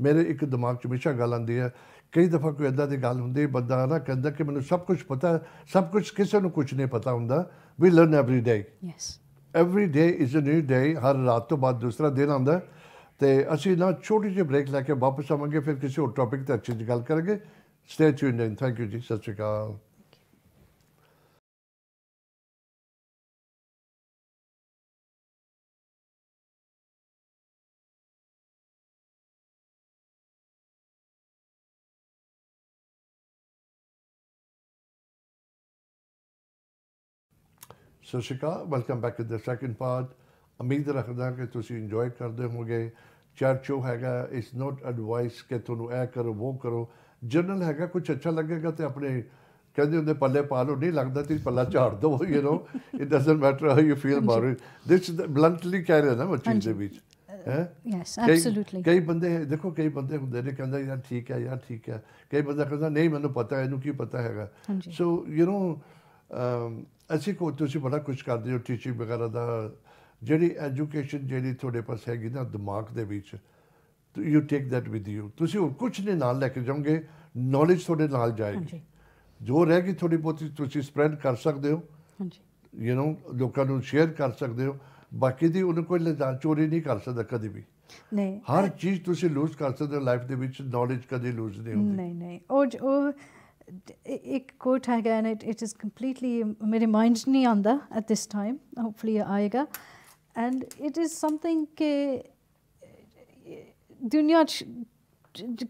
ਮੇਰੇ ਇੱਕ ਦਿਮਾਗ 'ਚ ਹਮੇਸ਼ਾ ਗੱਲ ਆਉਂਦੀ ਹੈ ਕਈ ਦਫਾ ਕੋਈ ਇਦਾਂ ਦੀ ਗੱਲ ਹੁੰਦੀ ਹੈ, ਬੰਦਾ ਨਾ ਕਹਿੰਦਾ ਕਿ ਮੈਨੂੰ ਸਭ ਕੁਝ ਪਤਾ ਸਭ ਕੁਝ ਕਿਸੇ ਨੂੰ ਕੁਝ ਨਹੀਂ ਪਤਾ ਹੁੰਦਾ we learn every day yes. Every day is a new day ਹਰ ਰਾਤ ਤੋਂ ਬਾਅਦ ਦੂਸਰਾ ਦਿਨ ਆਉਂਦਾ। ਤੇ ਅਸੀਂ ਨਾ ਛੋਟੀ ਜਿਹੀ ਬ੍ਰੇਕ ਲੈ ਕੇ ਵਾਪਸ ਆਵਾਂਗੇ ਫਿਰ ਕਿਸੇ ਹੋਰ ਟੌਪਿਕ ਤੇ ਅੱਛੀ ਜਿਹੀ ਗੱਲ ਕਰਾਂਗੇ ਸਟੇ ਟਿਊਨਡ ਥੈਂਕ ਯੂ ਜੀ ਸਤਿ ਸ਼੍ਰੀ ਅਕਾਲ ਸਤਿ ਸ਼੍ਰੀ ਅਕਾਲ welcome back to the second part ਉਮੀਦ ਰੱਖਦਾ ਕਿ ਤੁਸੀਂ ਇੰਜੋਏ ਕਰਦੇ ਹੋਵੋਗੇ ਚੈਟ ਸ਼ੋ ਹੈਗਾ ਇਟਸ ਨਾਟ ਐਡਵਾਈਸ ਕਿ ਤੁਹਾਨੂੰ ਇਹ ਕਰੋ ਉਹ ਕਰੋ ਜਨਰਲ ਹੈਗਾ ਕੁਝ ਅੱਛਾ ਲੱਗੇਗਾ ਤੇ ਆਪਣੇ ਕਹਿੰਦੇ ਹੁੰਦੇ ਪੱਲੇ ਪਾ ਲਓ ਨਹੀਂ ਲੱਗਦਾ ਤੇ ਪੱਲਾ ਝਾੜ ਦੋ you know it doesn't matter how you feel about it this bluntly ਕਹਿ ਰਿਹਾ ਨਾ ਉਹ ਚੀਜ਼ ਦੇ ਵਿੱਚ ਹੈ Yes, ਕਈ- absolutely. ਕਈ ਬੰਦੇ ਦੇਖੋ ਕਈ ਬੰਦੇ ਹੁੰਦੇ ਨੇ ਕਹਿੰਦਾ ਯਾਰ ਠੀਕ ਹੈ ਯਾਰ ਠੀਕ ਹੈ ਕਈ ਬੰਦਾ ਕਹਿੰਦਾ ਨਹੀਂ ਮੈਨੂੰ ਪਤਾ ਹੈ, ਇਹਨੂੰ ਕੀ ਪਤਾ ਹੈਗਾ ਹਾਂਜੀ। ਸੋ ਯੂ نو ਅਸੀਂ ਕੋ ਤੁਸੀਂ ਬੜਾ ਕੁਝ ਕਰਦੇ ਹੋ ਟੀਚਿੰਗ ਵਗੈਰਾ ਦਾ। ਜਿਹੜੀ ਐਜੂਕੇਸ਼ਨ ਜਿਹੜੀ ਤੁਹਾਡੇ ਪਾਸ ਹੈਗੀ ਨਾ ਦਿਮਾਗ ਦੇ ਵਿੱਚ you take that with you ਤੁਸੀਂ ਹੋਰ ਕੁਝ ਨਹੀਂ ਨਾਲ ਲੈ ਕੇ ਜਾਓਗੇ ਨੌਲੇਜ ਤੁਹਾਡੇ ਨਾਲ ਜਾਏਗੀ। ਜੋ ਰਹੇਗੀ ਥੋੜੀ ਬਹੁਤੀ ਤੁਸੀਂ ਸਪਰੈਡ ਕਰ ਸਕਦੇ ਹੋ। ਹਾਂਜੀ। ਯੂ نو ਲੋਕਾਂ ਨੂੰ ਸ਼ੇਅਰ ਕਰ ਸਕਦੇ ਹੋ। ਬਾਕੀ ਦੀ ਉਹਨੂੰ ਕੋਈ ਲਿਜਾ ਚੋਰੀ ਨਹੀਂ ਕਰ ਸਕਦਾ ਕਦੀ ਵੀ। ਨਹੀਂ ਹਰ ਚੀਜ਼ ਤੁਸੀਂ ਲੂਜ਼ ਕਰ ਸਕਦੇ ਹੋ ਲਾਈਫ ਦੇ ਵਿੱਚ ਨੌਲੇਜ ਕਦੇ ਲੂਜ਼ ਨਹੀਂ ਹੁੰਦੀ। ਨਹੀਂ ਨਹੀਂ। ਉਹ ਉਹ ਇੱਕ ਕੋਟ ਹੈਗਾ and it it is completely ਮੇਰੇ ਮਾਈਂਡ 'ਚ ਨਹੀਂ ਆਉਂਦਾ ਐਟ ਦਿਸ ਟਾਈਮ ਹੋਪਫੁਲੀ ਆਏਗਾ ਐਂਡ ਇਟ ਇਜ਼ ਸਮਥਿੰਗ ਕਿ ਦੁਨੀਆ 'ਚ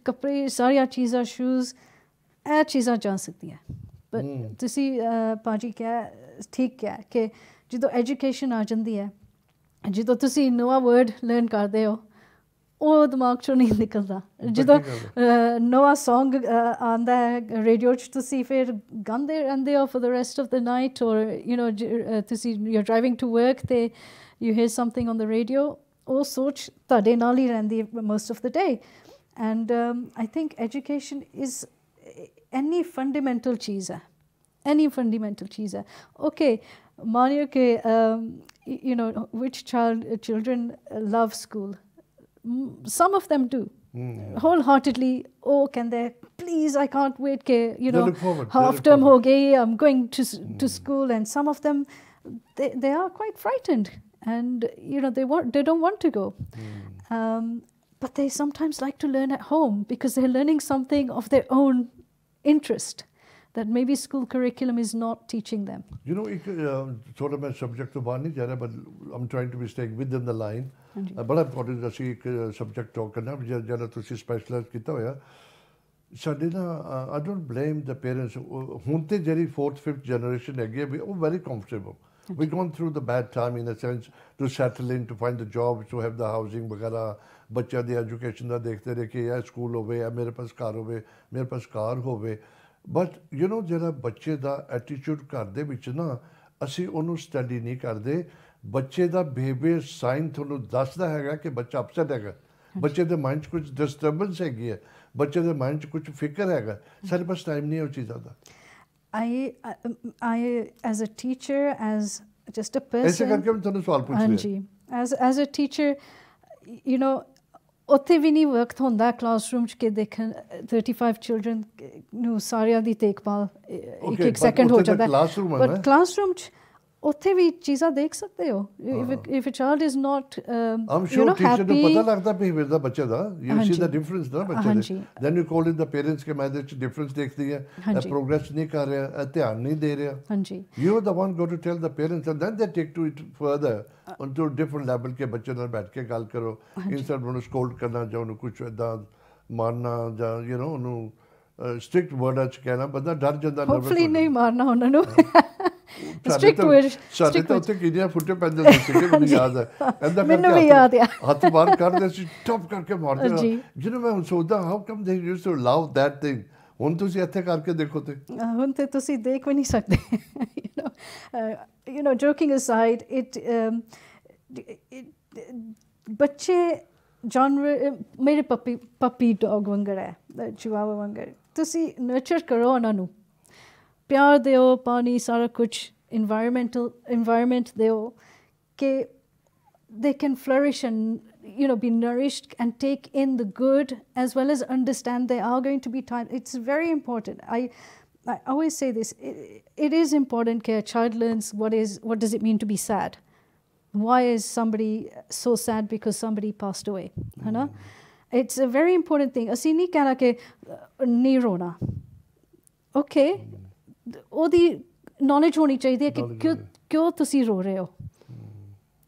ਕੱਪੜੇ ਸਾਰੀਆਂ ਚੀਜ਼ਾਂ ਸ਼ੂਜ਼ ਇਹ ਚੀਜ਼ਾਂ ਜਾ ਸਕਦੀਆਂ ਪਰ ਤੁਸੀਂ ਭਾਜੀ ਕਿਹਾ ਠੀਕ ਕਿਹਾ ਕਿ ਜਦੋਂ ਐਜੂਕੇਸ਼ਨ ਆ ਜਾਂਦੀ ਹੈ ਜਦੋਂ ਤੁਸੀਂ ਨਵਾਂ ਵਰਡ ਲਰਨ ਕਰਦੇ ਹੋ ਉਹ ਦਿਮਾਗ ਚੋਂ ਨਹੀਂ ਨਿਕਲਦਾ। ਜਦੋਂ ਨਵਾਂ Song ਆਂਦਾ ਹੈ ਰੇਡੀਓ 'ਚ ਤੁਸੀਂ ਫਿਰ ਗਾਉਂਦੇ ਰਹਿੰਦੇ ਹੋ for the rest of the night or you نو ਤੁਸੀਂ you are driving to work ਤੇ you hear something on the radio ਉਹ ਸੋਚ ਤੁਹਾਡੇ ਨਾਲ ਹੀ ਰਹਿੰਦੀ ਹੈ most of the day and I think education is any fundamental ਚੀਜ਼ ਹੈ। ਐਨੀ ਫੰਡਾਮੈਂਟਲ ਚੀਜ਼ ਹੈ। ਓਕੇ ਮਾਨਿਓ ਕਿ you نو which child children love school? Mm, Some of them do. Wholeheartedly, oh, can they please? I can't wait. Ke, you know, look forward, they half term ho gayi, I'm going to s- to school, and some of them, they, they are quite frightened, and you know they want they don't want to go. Um, but they sometimes like to learn at home because they're learning something of their own interest that maybe school curriculum is not teaching them. You know, ਇੱਕ ਅਹ, ਥੋੜਾ ਮੈਂ subject ਤੋਂ ਬਾਹਰ ਨਹੀਂ ਜਾ ਰਿਹਾ but Aam trying to be staying with in the line ਬੜਾ important ਅਸੀਂ ਇੱਕ ਸਬਜੈਕਟ ਟਾਕ ਕਰਨਾ ਜਿਹੜਾ ਜਿਹੜਾ ਤੁਸੀਂ ਸਪੈਸ਼ਲਾਈਜ਼ ਕੀਤਾ ਹੋਇਆ ਸਾਡੇ ਨਾ I don't blame the parents ਹੁਣ ਤੇ ਜਿਹੜੀ 4th 5th ਜਨਰੇਸ਼ਨ ਹੈਗੀ ਹੈ ਵੀ ਉਹ very comfortable We've gone through the bad time in a sense to settle in, to find the jobs, to have the housing ਵਗੈਰਾ ਬੱਚਿਆਂ ਦੀ ਐਜੂਕੇਸ਼ਨ ਦਾ ਦੇਖਦੇ ਰਹੇ ਕਿ ਇਹ ਸਕੂਲ ਹੋਵੇ ਇਹ ਮੇਰੇ ਪਾਸ ਘਰ ਹੋਵੇ ਮੇਰੇ ਪਾਸ ਕਾਰ ਹੋਵੇ ਬਟ ਯੂ نو ਜਿਹੜਾ ਬੱਚੇ ਦਾ ਐਟੀਟਿਊਡ ਘਰ ਦੇ ਵਿੱਚ ਨਾ ਅਸੀਂ ਉਹਨੂੰ ਸਟੱਡੀ ਨਹੀਂ ਕਰਦੇ ਬੱਚੇ ਦਾ ਬਿਹੇਵੀਅਰ ਸਾਈਨ ਤੁਹਾਨੂੰ ਦੱਸਦਾ ਹੈਗਾ ਕਿ ਬੱਚਾ ਅਪਸੈਟ ਹੈਗਾ ਬੱਚੇ ਦੇ ਮਾਈਂਡ 'ਚ ਕੁਝ ਡਿਸਟਰਬੈਂਸ ਹੈਗੀ ਹੈ ਬੱਚੇ ਦੇ ਮਾਈਂਡ 'ਚ ਕੁਝ ਫਿਕਰ ਹੈਗਾ ਸਾਡੇ ਪਾਸ ਟਾਈਮ ਨਹੀਂ ਹੈ ਉਹ ਚੀਜ਼ਾਂ ਦਾ I, I, as a teacher, as just a ਐਸੇ person, ਕਰਕੇ ਮੈਂ ਤੁਹਾਨੂੰ ਸਵਾਲ ਪੁੱਛ ਰਿਹਾ ਹਾਂਜੀ as as a teacher, you know, ਉੱਥੇ ਵੀ ਨਹੀਂ ਵਕਤ ਹੁੰਦਾ ਕਲਾਸਰੂਮ 'ਚ ਕਿ ਦੇਖਣ 35 ਚਿਲड्रन ਨੂੰ ਸਾਰਿਆਂ ਦੀ ਦੇਖਭਾਲ ਇੱਕ ਇੱਕ ਸੈਕਿੰਡ ਹੋ ਜਾਂਦਾ ਬਟ ਕਲਾਸਰੂਮ 'ਚ ਉੱਥੇ ਵੀ ਚੀਜ਼ਾਂ ਦੇਖ ਸਕਦੇ ਹੋ if a child is not you know happy ਨੂੰ ਪਤਾ ਲੱਗਦਾ ਬਿਹੇਵੀਅਰ ਦਾ ਬੱਚੇ ਦਾ ਯੂ ਸੀ ਦਾ ਡਿਫਰੈਂਸ ਨਾ ਬੱਚੇ ਦੇ then you call in the parents ਕਿ ਮੈਂ ਇਹਦੇ ਚ ਡਿਫਰੈਂਸ ਦੇਖਦੀ ਹੈ ਇਹ ਪ੍ਰੋਗਰੈਸ ਨਹੀਂ ਕਰ ਰਿਹਾ ਇਹ ਧਿਆਨ ਨਹੀਂ ਦੇ ਰਿਹਾ ਹਾਂਜੀ you are the one go to tell the parents and then they take to it further onto a different level ਕਿ ਬੱਚੇ ਨਾਲ ਬੈਠ ਕੇ ਗੱਲ ਕਰੋ। ਇਨਸਟੈਡ ਉਹਨੂੰ ਸਕੋਲਡ ਕਰਨਾ ਜਾਂ ਉਹਨੂੰ ਕੁਝ ਇਦਾਂ ਮਾਰਨਾ ਜਾਂ ਯੂ نو ਉਹਨੂੰ ਸਟ੍ਰਿਕਟ ਵਰਡਾਂ ਚ ਕਹਿਣਾ ਬੰਦਾ ਡਰ ਜਾਂਦਾ nervous ਹੋਪਫੁਲੀ ਨਹੀਂ ਮਾਰਨਾ ਉਹਨਾਂ ਨੂੰ। ਸਟ੍ਰਿਕਟ ਤਾਂ- ਵਰਡ ਸਾਡੇ ਤਾਂ ਉੱਥੇ ਕਿੰਨੀਆਂ ਫੁੱਟੇ ਪੈਂਦੇ ਹੁੰਦੇ ਸੀਗੇ ਮੈਨੂੰ ਯਾਦ ਹੈ ਏਦਾਂ ਮੈਨੂੰ ਵੀ ਯਾਦ ਆ। ਹੱਥ ਬਾਹਰ ਕੱਢਦੇ ਸੀ ਟੱਪ ਕਰਕੇ ਮਾਰਦੇ। ਜਿਹਨੂੰ ਮੈਂ ਸੋਚਦਾ how come they use to love that thing ਹੁਣ ਤੁਸੀਂ ਇੱਥੇ ਕਰਕੇ ਦੇਖੋ ਤੇ ਹੁਣ ਤੇ ਤੁਸੀਂ ਦੇਖ ਵੀ ਨਹੀਂ ਸਕਦੇ you نو you نو joking aside it ਬੱਚੇ ਜਾਨਵਰ ਮੇਰੇ ਪੱਪੀ ਪੱਪੀ ਡੌਗ ਵਾਂਗਰ ਹੈ ਚਿਵਾਵਾ ਵਾਂਗਰ ਤੁਸੀਂ ਨਰਚਰ ਕਰੋ ਉਹਨਾਂ ਨੂੰ ਪਿਆਰ ਦਿਓ ਪਾਣੀ ਸਾਰਾ ਕੁਝ এনवायरमेंटल এনवायरमेंट ਦਿਓ ਕਿ they can flourish and you know be nourished and take in the good as well as understand there are going to be times it's very important i i always say this it, it is important that a child learns what is what does it mean to be sad why is somebody so sad because somebody passed away you know it's a very important thing ਅਸੀਂ ਨਹੀਂ ਕਹਿਣਾ ਕਿ ਅਹ, ਨਹੀਂ ਰੋਣਾ okay ਉਹਦੀ knowledge ਹੋਣੀ ਚਾਹੀਦੀ ਹੈ ਕਿ Knowledge ਕਿਉਂ ਹੋਣੀ। ਕਿਉਂ ਤੁਸੀਂ ਰੋ ਰਹੇ ਹੋ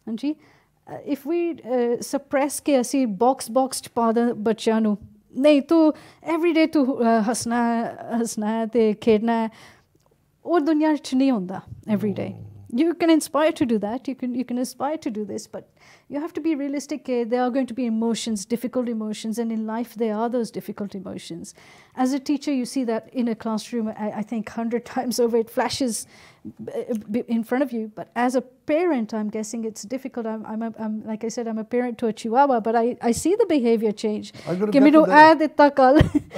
ਹਾਂਜੀ ਇਫ ਵੀ ਸਪਰੈਸ ਕੇ ਅਸੀਂ ਬਾਕਸ ਬਾਕਸ ਚ ਪਾ ਦੇ ਬੱਚਿਆਂ ਨੂੰ ਨਹੀਂ ਤੂੰ ਐਵਰੀਡੇ ਤੂੰ ਹੱਸਣਾ ਹੱਸਣਾ ਤੇ ਖੇਡਣਾ ਉਹ ਦੁਨੀਆ ਚ ਨਹੀਂ ਹੁੰਦਾ everyday you can inspire to do that you can you can aspire to do this but you have to be realistic. Eh? There are going to be emotions, difficult emotions, and in life there are those difficult emotions. As a teacher, you see that in a classroom, I, I think, 100 times over, it flashes eh, eh, in front of you. But as a parent, I'm guessing it's difficult. I'm, I'm, a, I'm like I said, I'm a parent to a chihuahua, but I, I see the behavior change. I'm going to get to that.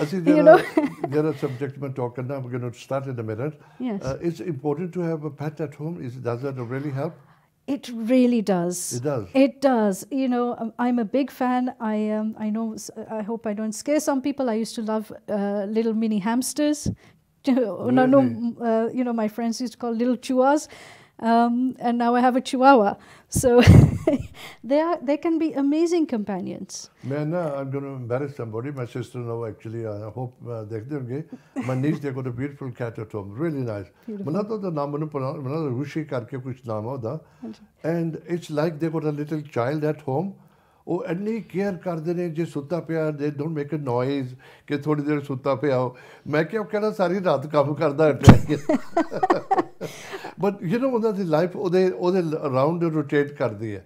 See, there, you know? are, there are subject matter we're going to start in a minute. Yes. Uh, it's important to have a pet at home. Is, does that really help? It really does. It does. It does. You know, um, I'm a big fan. I um, I know. I hope I don't scare some people. I used to love uh, little mini hamsters. no, really? no. Uh, you know, my friends used to call little chuas. Um, and now I have a chihuahua. So they, are, they can be amazing companions. Man, uh, I'm going to embarrass somebody. My sister in law, actually, I hope they uh, My niece, they got a beautiful cat at home. Really nice. Beautiful. And it's like they got a little child at home. ਉਹ ਇੰਨੀ care ਕਰਦੇ ਨੇ ਜੇ ਸੁੱਤਾ ਪਿਆ they don't make a noise ਕਿ ਥੋੜੀ ਦੇਰ ਸੁੱਤਾ ਪਿਆ ਹੋ ਮੈਂ ਕਿਹਾ ਕਹਿੰਦਾ ਸਾਰੀ ਰਾਤ ਕੰਮ ਕਰਦਾ ਬਟ ਯੂ نو ਉਹਨਾਂ ਦੀ ਲਾਈਫ ਉਹਦੇ ਉਹਦੇ ਅਰਾਊਂਡ ਰੋਟੇਟ ਕਰਦੀ ਹੈ।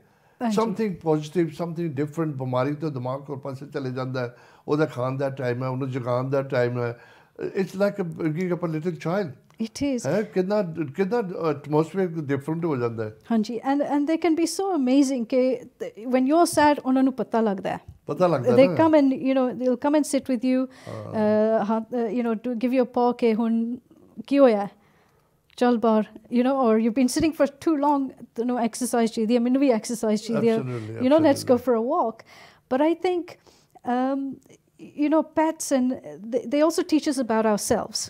ਸਮਥਿੰਗ ਪੋਜ਼ਿਟਿਵ ਸਮਥਿੰਗ ਡਿਫਰੈਂਟ ਬਿਮਾਰੀ ਤੋਂ ਦਿਮਾਗ ਹੋਰ ਪਾਸੇ ਚਲੇ ਜਾਂਦਾ ਹੈ। ਉਹਦਾ ਖਾਣ ਦਾ ਟਾਈਮ ਹੈ ਉਹਨੂੰ ਜਗਾਉਣ ਦਾ ਟਾਈਮ ਹੈ। It's like a little child It is. ਹੈ ਕਿੰਨਾ ਕਿੰਨਾ ਐਟਮੋਸਫੇਅਰ ਡਿਫਰੈਂਟ ਹੋ ਜਾਂਦਾ ਹੈ ਹਾਂਜੀ and and they can be so amazing ਕਿ th- when you're sad ਉਹਨਾਂ ਨੂੰ ਪਤਾ ਲੱਗਦਾ ਹੈ ਪਤਾ ਲੱਗਦਾ they ਨਾ come and you know they'll come and sit with you uh, ਹਾਂ, uh, you know to give you a paw ਕਿ ਹੁਣ ਕੀ ਹੋਇਆ ਹੈ? ਚੱਲ ਬਾਹਰ you know or you've been sitting for too long ਤੈਨੂੰ exercise ਚਾਹੀਦੀ ਹੈ ਮੈਨੂੰ ਵੀ exercise ਚਾਹੀਦੀ ਹੈ Absolutely, you know let's go absolutely. for a walk but I think um, you know pets and they, they also teach us about ourselves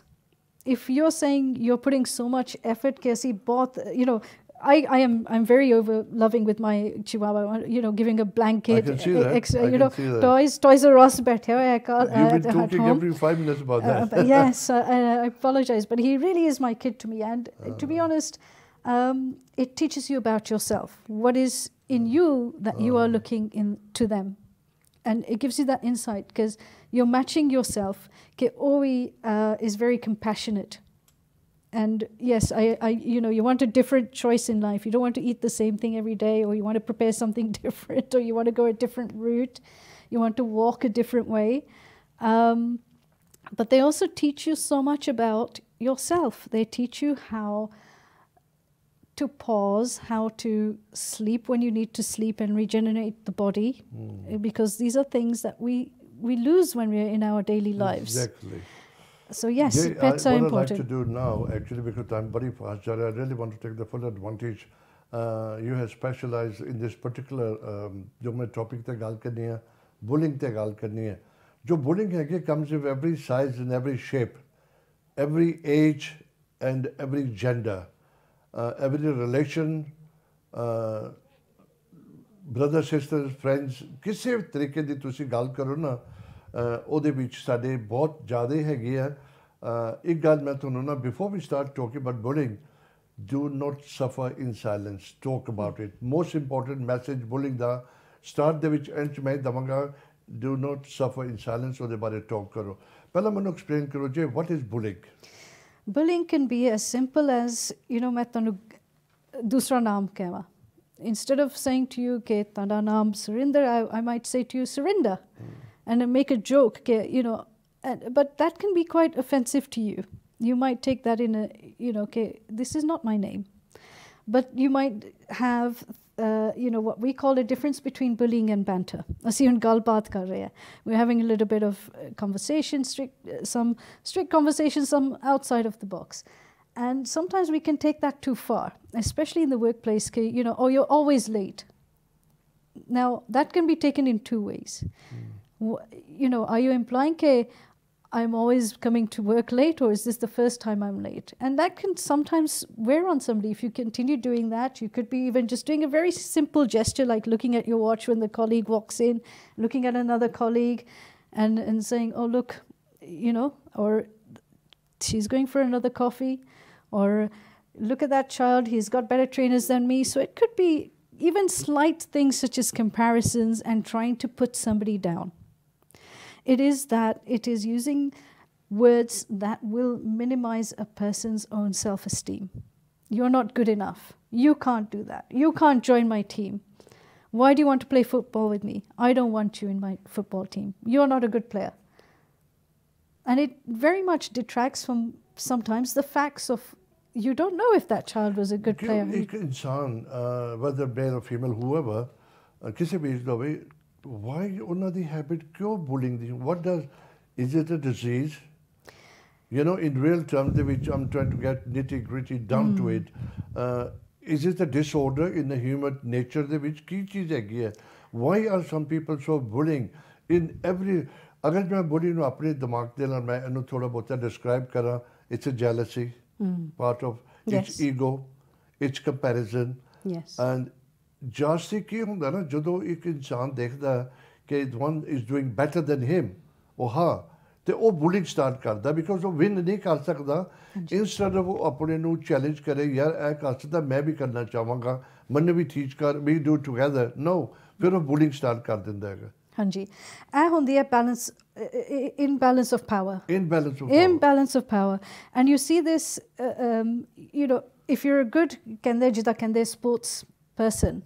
if you're saying you're putting so much effort, Casey, both, you know, I, I am I'm very over loving with my chihuahua, you know, giving a blanket, you know, toys, Toys R Us बैठे हुए हैं call You've been talking every five minutes about uh, that. yes, uh, I apologize, but he really is my kid to me, and uh. to be uh. honest, um, it teaches you about yourself. What is in uh. you that you are uh. looking into them and it gives you that insight because you're matching yourself. Ke Owi uh, is very compassionate. and yes I, I you know you want a different choice in life you don't want to eat the same thing every day or you want to prepare something different or you want to go a different route you want to walk a different way um, but they also teach you so much about yourself they teach you how to pause, how to sleep when you need to sleep and regenerate the body, mm. because these are things that we, we lose when we're in our daily lives. Exactly. So yes, yeah, pets I, are what important. What I'd like to do now, actually, because I'm very fast, I really want to take the full advantage. Uh, you have specialized in this particular, um, जो मैं topic ਤੇ ਗੱਲ ਕਰਨੀ ਹੈ, bullying ਤੇ ਗੱਲ bullying ਹੈ ਕਿ comes in every size and every shape, every age and every gender. Every relation brother sister friends ਕਿਸੇ ਵੀ ਤਰੀਕੇ ਦੀ ਤੁਸੀਂ ਗੱਲ ਕਰੋ ਨਾ ਉਹਦੇ ਵਿੱਚ ਸਾਡੇ ਬਹੁਤ ਜ਼ਿਆਦਾ ਹੈਗੇ ਆ ਇੱਕ ਗੱਲ ਮੈਂ ਤੁਹਾਨੂੰ ਨਾ before we start talking about bullying do not suffer in silence talk about it most important message bullying the start ਦੇ ਵਿੱਚ ਐਂਡ ਚ ਮੈਂ ਦਵਾਂਗਾ do not suffer in silence ਉਹਦੇ ਬਾਰੇ ਟਾਕ ਕਰੋ ਪਹਿਲਾਂ ਮੈਨੂੰ ਐਕਸਪਲੇਨ ਕਰੋ ਜੇ what is bullying Bullying can be as simple as, you know, मैं तनु दूसरा नाम Instead of saying to you ke tanda नाम Surinder, I, I might say to you Surinder, hmm. and make a joke you know, and, but that can be quite offensive to you. You might take that in a, you know, okay, this is not my name. But you might have uh, you know, what we call a difference between bullying and banter. ਅਸੀਂ ਹੁਣ ਗੱਲਬਾਤ ਕਰ ਰਹੇ ਹਾਂ. We're having a little bit of uh, conversation, strict, uh, some strict conversation, some outside of the box. And sometimes we can take that too far, especially in the workplace. ke, You know, oh, you're always late. Now, that can be taken in two ways. Wh- You know, are you implying ke, I'm always coming to work late, or is this the first time I'm late? And that can sometimes wear on somebody. If you continue doing that, you could be even just doing a very simple gesture like looking at your watch when the colleague walks in, looking at another colleague, and, and saying, Oh, look, you know, or she's going for another coffee, or look at that child, he's got better trainers than me. So it could be even slight things such as comparisons and trying to put somebody down. It is that it is using words that will minimize a person's own self esteem. You're not good enough. You can't do that. You can't join my team. Why do you want to play football with me? I don't want you in my football team. You're not a good player. And it very much detracts from sometimes the facts of you don't know if that child was a good player. Uh, whether male or female whoever uh, why ਉਹਨਾਂ ਦੀ habit ਕਿਉਂ bullying the what does is it a disease you know in real terms ਦੇ ਵਿੱਚ I'm trying to get nitty gritty down to it uh, is it a disorder in the human nature ਦੇ ਵਿੱਚ ਕੀ ਚੀਜ਼ ਹੈਗੀ ਹੈ why are some people so bullying in every ਅਗਰ ਮੈਂ bullying ਨੂੰ ਆਪਣੇ ਦਿਮਾਗ ਦੇ ਨਾਲ ਮੈਂ ਇਹਨੂੰ ਥੋੜਾ ਬਹੁਤਾ ਡਿਸਕ੍ਰਾਈਬ ਕਰਾਂ it's a jealousy part of it's Yes. ego it's comparison Yes. And ਜਾਸਤੀ ਕੀ ਹੁੰਦਾ ਨਾ ਜਦੋਂ ਇੱਕ ਇਨਸਾਨ ਦੇਖਦਾ ਕਿ one is doing better than him ਉਹ ਹਾਂ ਤੇ ਉਹ ਬੁਲਿੰਗ ਸਟਾਰਟ ਕਰਦਾ ਬਿਕੋਜ਼ ਉਹ ਵਿਨ ਨਹੀਂ ਕਰ ਸਕਦਾ। ਇਨਸਟੈਡ ਆਫ ਉਹ ਆਪਣੇ ਨੂੰ ਚੈਲੰਜ ਕਰੇ ਯਾਰ ਇਹ ਕਰ ਸਕਦਾ ਮੈਂ ਵੀ ਕਰਨਾ ਚਾਹਾਂਗਾ ਮੈਨੂੰ ਵੀ ਟੀਚ ਕਰ ਵੀ ਡੂ ਟੁਗੇਦਰ ਨੋ ਫਿਰ ਉਹ ਬੁਲਿੰਗ ਸਟਾਰਟ ਕਰ ਦਿੰਦਾ ਹੈਗਾ। ਹਾਂਜੀ। ਇਹ ਹੁੰਦੀ ਹੈ balance imbalance of power imbalance of imbalance of power and you see this uh, um, you know if you're a good ਕਹਿੰਦੇ ਜਿੱਦਾਂ ਕਹਿੰਦੇ sports person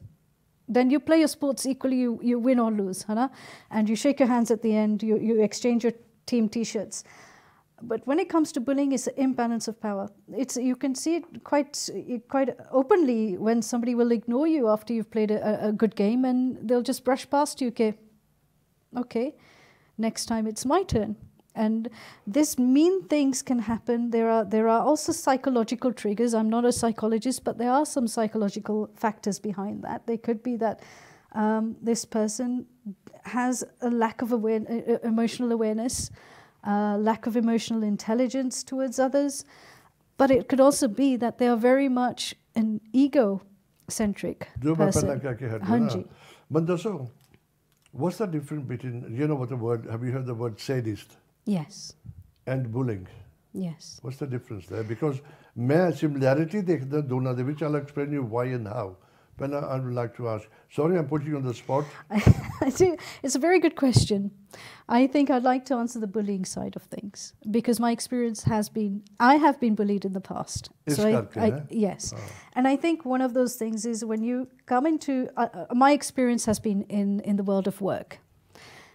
then you play your sports equally you, you win or lose hana? and you shake your hands at the end you, you exchange your team t-shirts but when it comes to bullying it's an imbalance of power it's you can see it quite quite openly when somebody will ignore you after you've played a- a good game and they'll just brush past you okay okay, next time it's my turn and this mean things can happen. There are there are also psychological triggers. I'm not a psychologist but there are some psychological factors behind that. They could be that um, this person has a lack of aware uh, uh, emotional awareness uh, lack of emotional intelligence towards others. But it could also be that they are very much an ego centric person. But what's the difference between you know what the word have you heard the word sadist? Yes. and bullying Yes. What's the difference there? Because मैं similarity देखदा दोनों दे विच I'll explain you why and how. But I I would like to ask. Sorry, I'm putting you on the spot. it's a very good question. I think I'd like to answer the bullying side of things because my experience has been I have been bullied in the past. so I, I, yes, oh. and I think one of those things is when you come into uh, uh, my experience has been in in the world of work.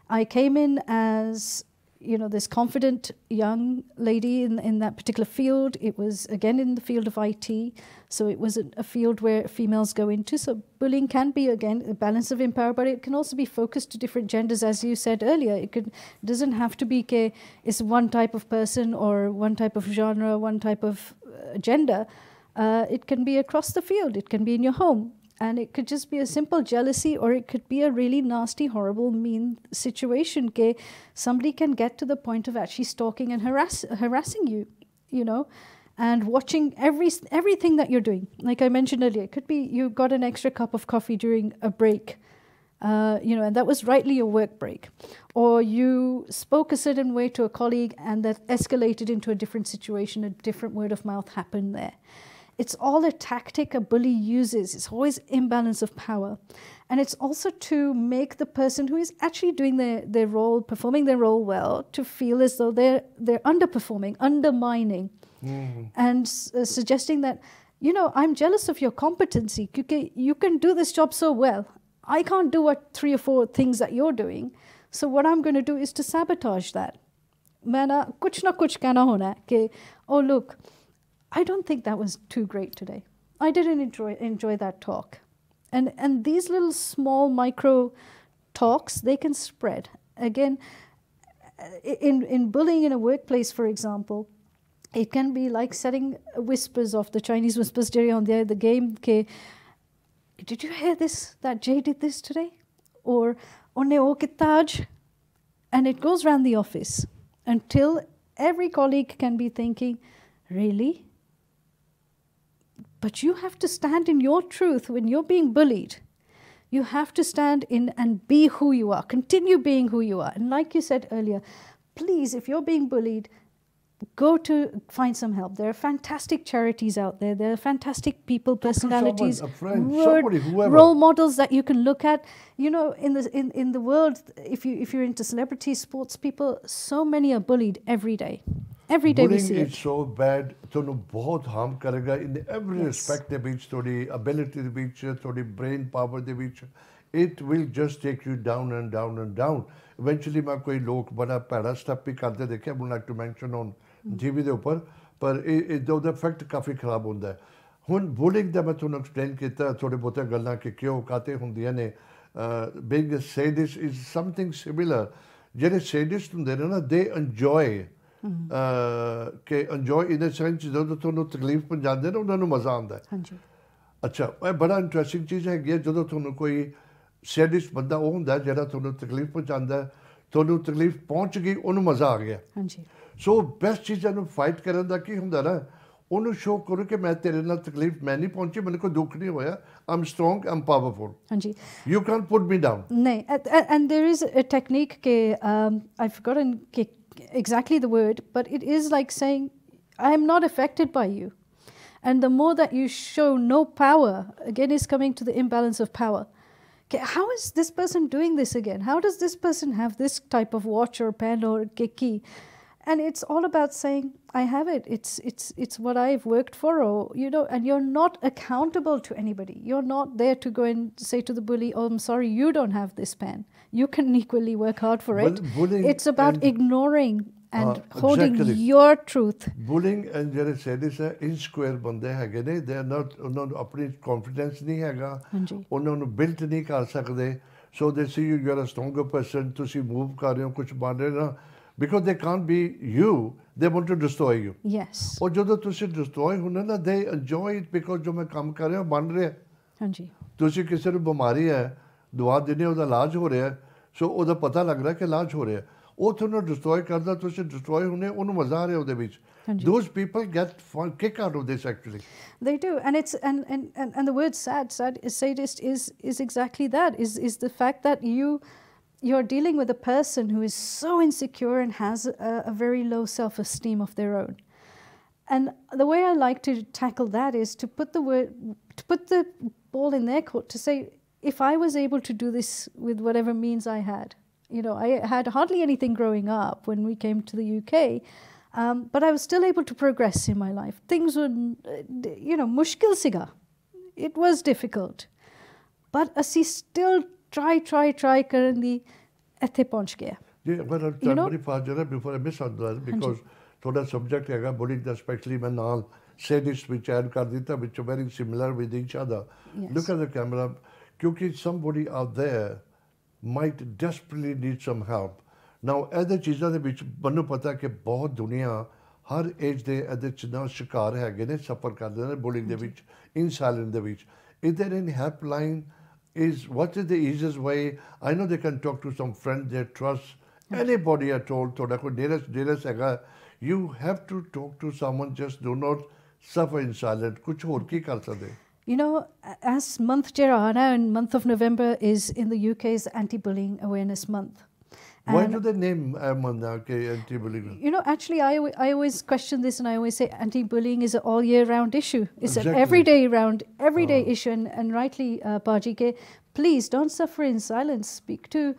I came in as you know, this confident young lady in, in that particular field. It was, again, in the field of IT. So it was a, a, field where females go into. So bullying can be, again, a balance of empower, but it can also be focused to different genders, as you said earlier. It could, doesn't have to be ke, it's one type of person or one type of genre, one type of uh, gender. Uh, it can be across the field. It can be in your home. And it could just be a simple jealousy, or it could be a really nasty, horrible, mean situation. Okay, somebody can get to the point of actually stalking and harass, harassing you, you know, and watching every everything that you're doing. Like I mentioned earlier, it could be you got an extra cup of coffee during a break, uh, you know, and that was rightly your work break, or you spoke a certain way to a colleague and that escalated into a different situation. A different word of mouth happened there it's all a tactic a bully uses. It's always imbalance of power. And it's also to make the person who is actually doing their, their role, performing their role well, to feel as though they're, they're underperforming, undermining, mm. and uh, suggesting that, you know, I'm jealous of your competency. You can, you can do this job so well. I can't do what three or four things that you're doing. So what I'm going to do is to sabotage that. मैं ना कुछ ना कुछ कहना होना है कि oh look I don't think that was too great today. I didn't enjoy enjoy that talk. And and these little small micro talks, they can spread. Again, in in bullying in a workplace, for example, it can be like setting whispers of the Chinese whispers on the the game ke, did you hear this that Jay did this today? Or onne o kitaj? And it goes around the office until every colleague can be thinking, really? But you have to stand in your truth when you're being bullied. You have to stand in and be who you are, continue being who you are. And like you said earlier, please, if you're being bullied, go to find some help. There are fantastic charities out there. There are fantastic people, personalities, someone, friend, somebody, role models that you can look at. You know, in the in, in the world, if you if you're into celebrity sports people, so many are bullied every day. Every day Bullying we see is it. so bad ਤੁਹਾਨੂੰ ਬਹੁਤ ਹਾਰਮ ਕਰੇਗਾ ਇਨ every respect ਦੇ ਵਿੱਚ ਤੁਹਾਡੀ ability ਦੇ ਵਿੱਚ ਤੁਹਾਡੀ brain power ਦੇ ਵਿੱਚ it will just take you down and down and down. Eventually ਮੈਂ ਕੋਈ ਲੋਕ ਬੜਾ ਭੈੜਾ ਸਟੈਪ ਵੀ ਕਰਦੇ ਦੇਖਿਆ would like to mention on TV ਦੇ ਉੱਪਰ ਪਰ ਇਹ ਦਾ ਉਹਦਾ ਇਫੈਕਟ ਕਾਫੀ ਖਰਾਬ ਹੁੰਦਾ ਹੈ ਹੁਣ ਬੁਲਿੰਗ ਦਾ ਮੈਂ ਤੁਹਾਨੂੰ ਐਕਸਪਲੇਨ ਕੀਤਾ ਥੋੜੇ ਬਹੁਤੇ ਗੱਲਾਂ ਕਿ ਕਿਉਂ ਕਾਤੇ ਹੁੰਦੀਆਂ ਨੇ big sadist is something similar ਜਿਹੜੇ ਸੇਡਿਸਟ ਹੁੰਦੇ ਨੇ ਨਾ ਦੇ ਇੰਜੋਏ ਕਿ ਇੰਜੋਏ ਇਨ ਦ ਸੈਂਸ ਜਦੋਂ ਤੁਹਾਨੂੰ ਤਕਲੀਫ ਪਹੁੰਚਾਉਂਦੇ ਨੇ ਉਹਨਾਂ ਨੂੰ ਮਜ਼ਾ ਆਉਂਦਾ ਹੈ ਹਾਂਜੀ ਅੱਛਾ ਇਹ ਬੜਾ ਇੰਟਰਸਟਿੰਗ ਚੀਜ਼ ਹੈਗੀ ਹੈ ਜਦੋਂ ਤੁਹਾਨੂੰ ਕੋਈ ਸੈਡਿਸ ਬੰਦਾ ਉਹ ਹੁੰਦਾ ਜਿਹੜਾ ਤੁਹਾਨੂੰ ਤਕਲੀਫ ਪਹੁੰਚਾਉਂਦਾ ਤੁਹਾਨੂੰ ਤਕਲੀਫ ਪਹੁੰਚ ਗਈ ਉਹਨੂੰ ਮਜ਼ਾ ਆ ਗਿਆ ਹਾਂਜੀ ਸੋ ਬੈਸਟ ਚੀਜ਼ਾਂ ਨੂੰ ਫਾਈਟ ਕਰਨ ਦਾ ਕੀ ਹੁੰਦਾ ਨਾ ਉਹਨੂੰ ਸ਼ੋਅ ਕਰੋ ਕਿ ਮੈਂ ਤੇਰੇ ਨਾਲ ਤਕਲੀਫ ਮੈਂ ਨਹੀਂ ਪਹੁੰਚੀ ਮੈਨੂੰ ਕੋਈ ਦੁੱਖ ਨਹੀਂ ਹੋਇਆ ਆਮ ਸਟਰੋਂਗ ਆਮ ਪਾਵਰਫੁਲ ਹਾਂਜੀ you can put me down ਨਹੀਂ and there is a technique ਕਿ ਆਈ ਫੋਰਗੋਟਨ ਕਿ exactly the word but it is like saying i am not affected by you. And the more that you show no power again is coming to the imbalance of power. Okay, how is this person doing this again? How does this person have this type of watch or pen or key and it's all about saying i have it it's it's it's what i've worked for or you know and you're not accountable to anybody you're not there to go and say to the bully oh i'm sorry you don't have this pen you can equally work hard for it it's about ignoring and uh, holding exactly. your truth bullying and ਜਿਹੜੇ ਸੈਡਿਸ ਹੈ ਇਨ square ਬੰਦੇ ਹੈਗੇ ਨੇ they are not ਉਹਨਾਂ ਨੂੰ ਆਪਣੀ confidence ਨਹੀਂ ਹੈਗਾ ਉਹਨਾਂ ਨੂੰ ਬਿਲਟ ਨਹੀਂ ਕਰ ਸਕਦੇ so they see you are a stronger person ਤੁਸੀਂ ਮੂਵ ਕਰ ਰਹੇ ਹੋ ਕੁਝ ਬਣ ਰਹੇ ਨਾ because they can't be you they want to destroy you yes ਔਰ ਜਦੋਂ ਤੁਸੀਂ ਡਿਸਟਰੋਏ ਹੁੰਦੇ ਨਾ they enjoy it because ਜੋ ਮੈਂ ਕੰਮ ਕਰ ਰਿਹਾ ਬਣ ਰਿਹਾ ਹਾਂਜੀ ਤੁਸੀਂ ਕਿਸੇ ਨੂੰ ਬਿਮਾਰੀ ਹੈ ਦਵਾ ਦਿੰਦੇ ਉਹਦਾ ਇਲਾਜ ਹੋ ਰਿਹਾ ਸੋ ਉਹਦਾ ਪਤਾ ਲੱਗ ਰਿਹਾ ਕਿ ਇਲਾਜ ਹੋ ਰਿਹਾ ਉਹ ਤੁਹਾਨੂੰ ਡਿਸਟਰੋਏ ਕਰਦਾ ਤੁਸੀਂ ਡਿਸਟਰੋਏ ਹੁੰਨੇ ਉਹਨੂੰ ਮਜ਼ਾ ਆ ਰਿਹਾ ਉਹਦੇ ਵਿੱਚ those people get fun kick out of this actually they do and it's and and and the word sad sad sadist is is exactly that is is the fact that you you're dealing with a person who is so insecure and has a, a very low self esteem of their own. And the way I like to tackle that is to put the word, to put the ball in their court to say, if I was able to do this with whatever means I had, you know, I had hardly anything growing up when we came to the UK, um, but I was still able to progress in my life. Things were, you know, mushkil siga. It was difficult. But ਅਸੀਂ still try try try ਕਰਨ ਦੀ ਇੱਥੇ ਪਹੁੰਚ ਗਿਆ। ਜੀ well ਟੈਂਪਰੀ ਪਾਸ ਜਿਹੜਾ before a misunderstand because ਤੁਹਾਡਾ subject ਹੈਗਾ ਬੋਡੀ ਦਾ ਸਪੈਸ਼ਲੀ ਮੈਂ ਨਾਲ ਸੈਡਿਸ ਵਿੱਚ ਐਡ ਕਰ ਦਿੱਤਾ ਵਿੱਚ very similar with each other look at the camera ਕਿਉਂਕਿ somebody out there might desperately need some help now ਇਹਦੇ ਚੀਜ਼ਾਂ ਦੇ ਵਿੱਚ ਮੈਨੂੰ ਪਤਾ ਕਿ ਬਹੁਤ ਦੁਨੀਆ ਹਰ ਏਜ ਦੇ ਇਹਦੇ ਚ ਨਾ ਸ਼ਿਕਾਰ ਹੈਗੇ ਨੇ ਸਫਰ ਕਰਦੇ ਨੇ ਬੋਲਿੰਗ ਦੇ ਵਿੱਚ ਇਨ ਦੇ ਵਿੱਚ। ਇਧਰ ਇਨ helpline is what is the easiest way? I know they can talk to some friend they trust. Anybody at all, you have to talk to someone, just do not suffer in silence. Kuch. You know, as month Jerahana and month of November is in the UK's anti-bullying awareness month why And- do they name Amanda okay, anti-bullying You know, actually, I, I always question this and I always say anti bullying is an all year round issue. It's Exactly. an everyday round, everyday Ah. issue. And, and rightly, uh, Baji, ke, please don't suffer in silence. Speak to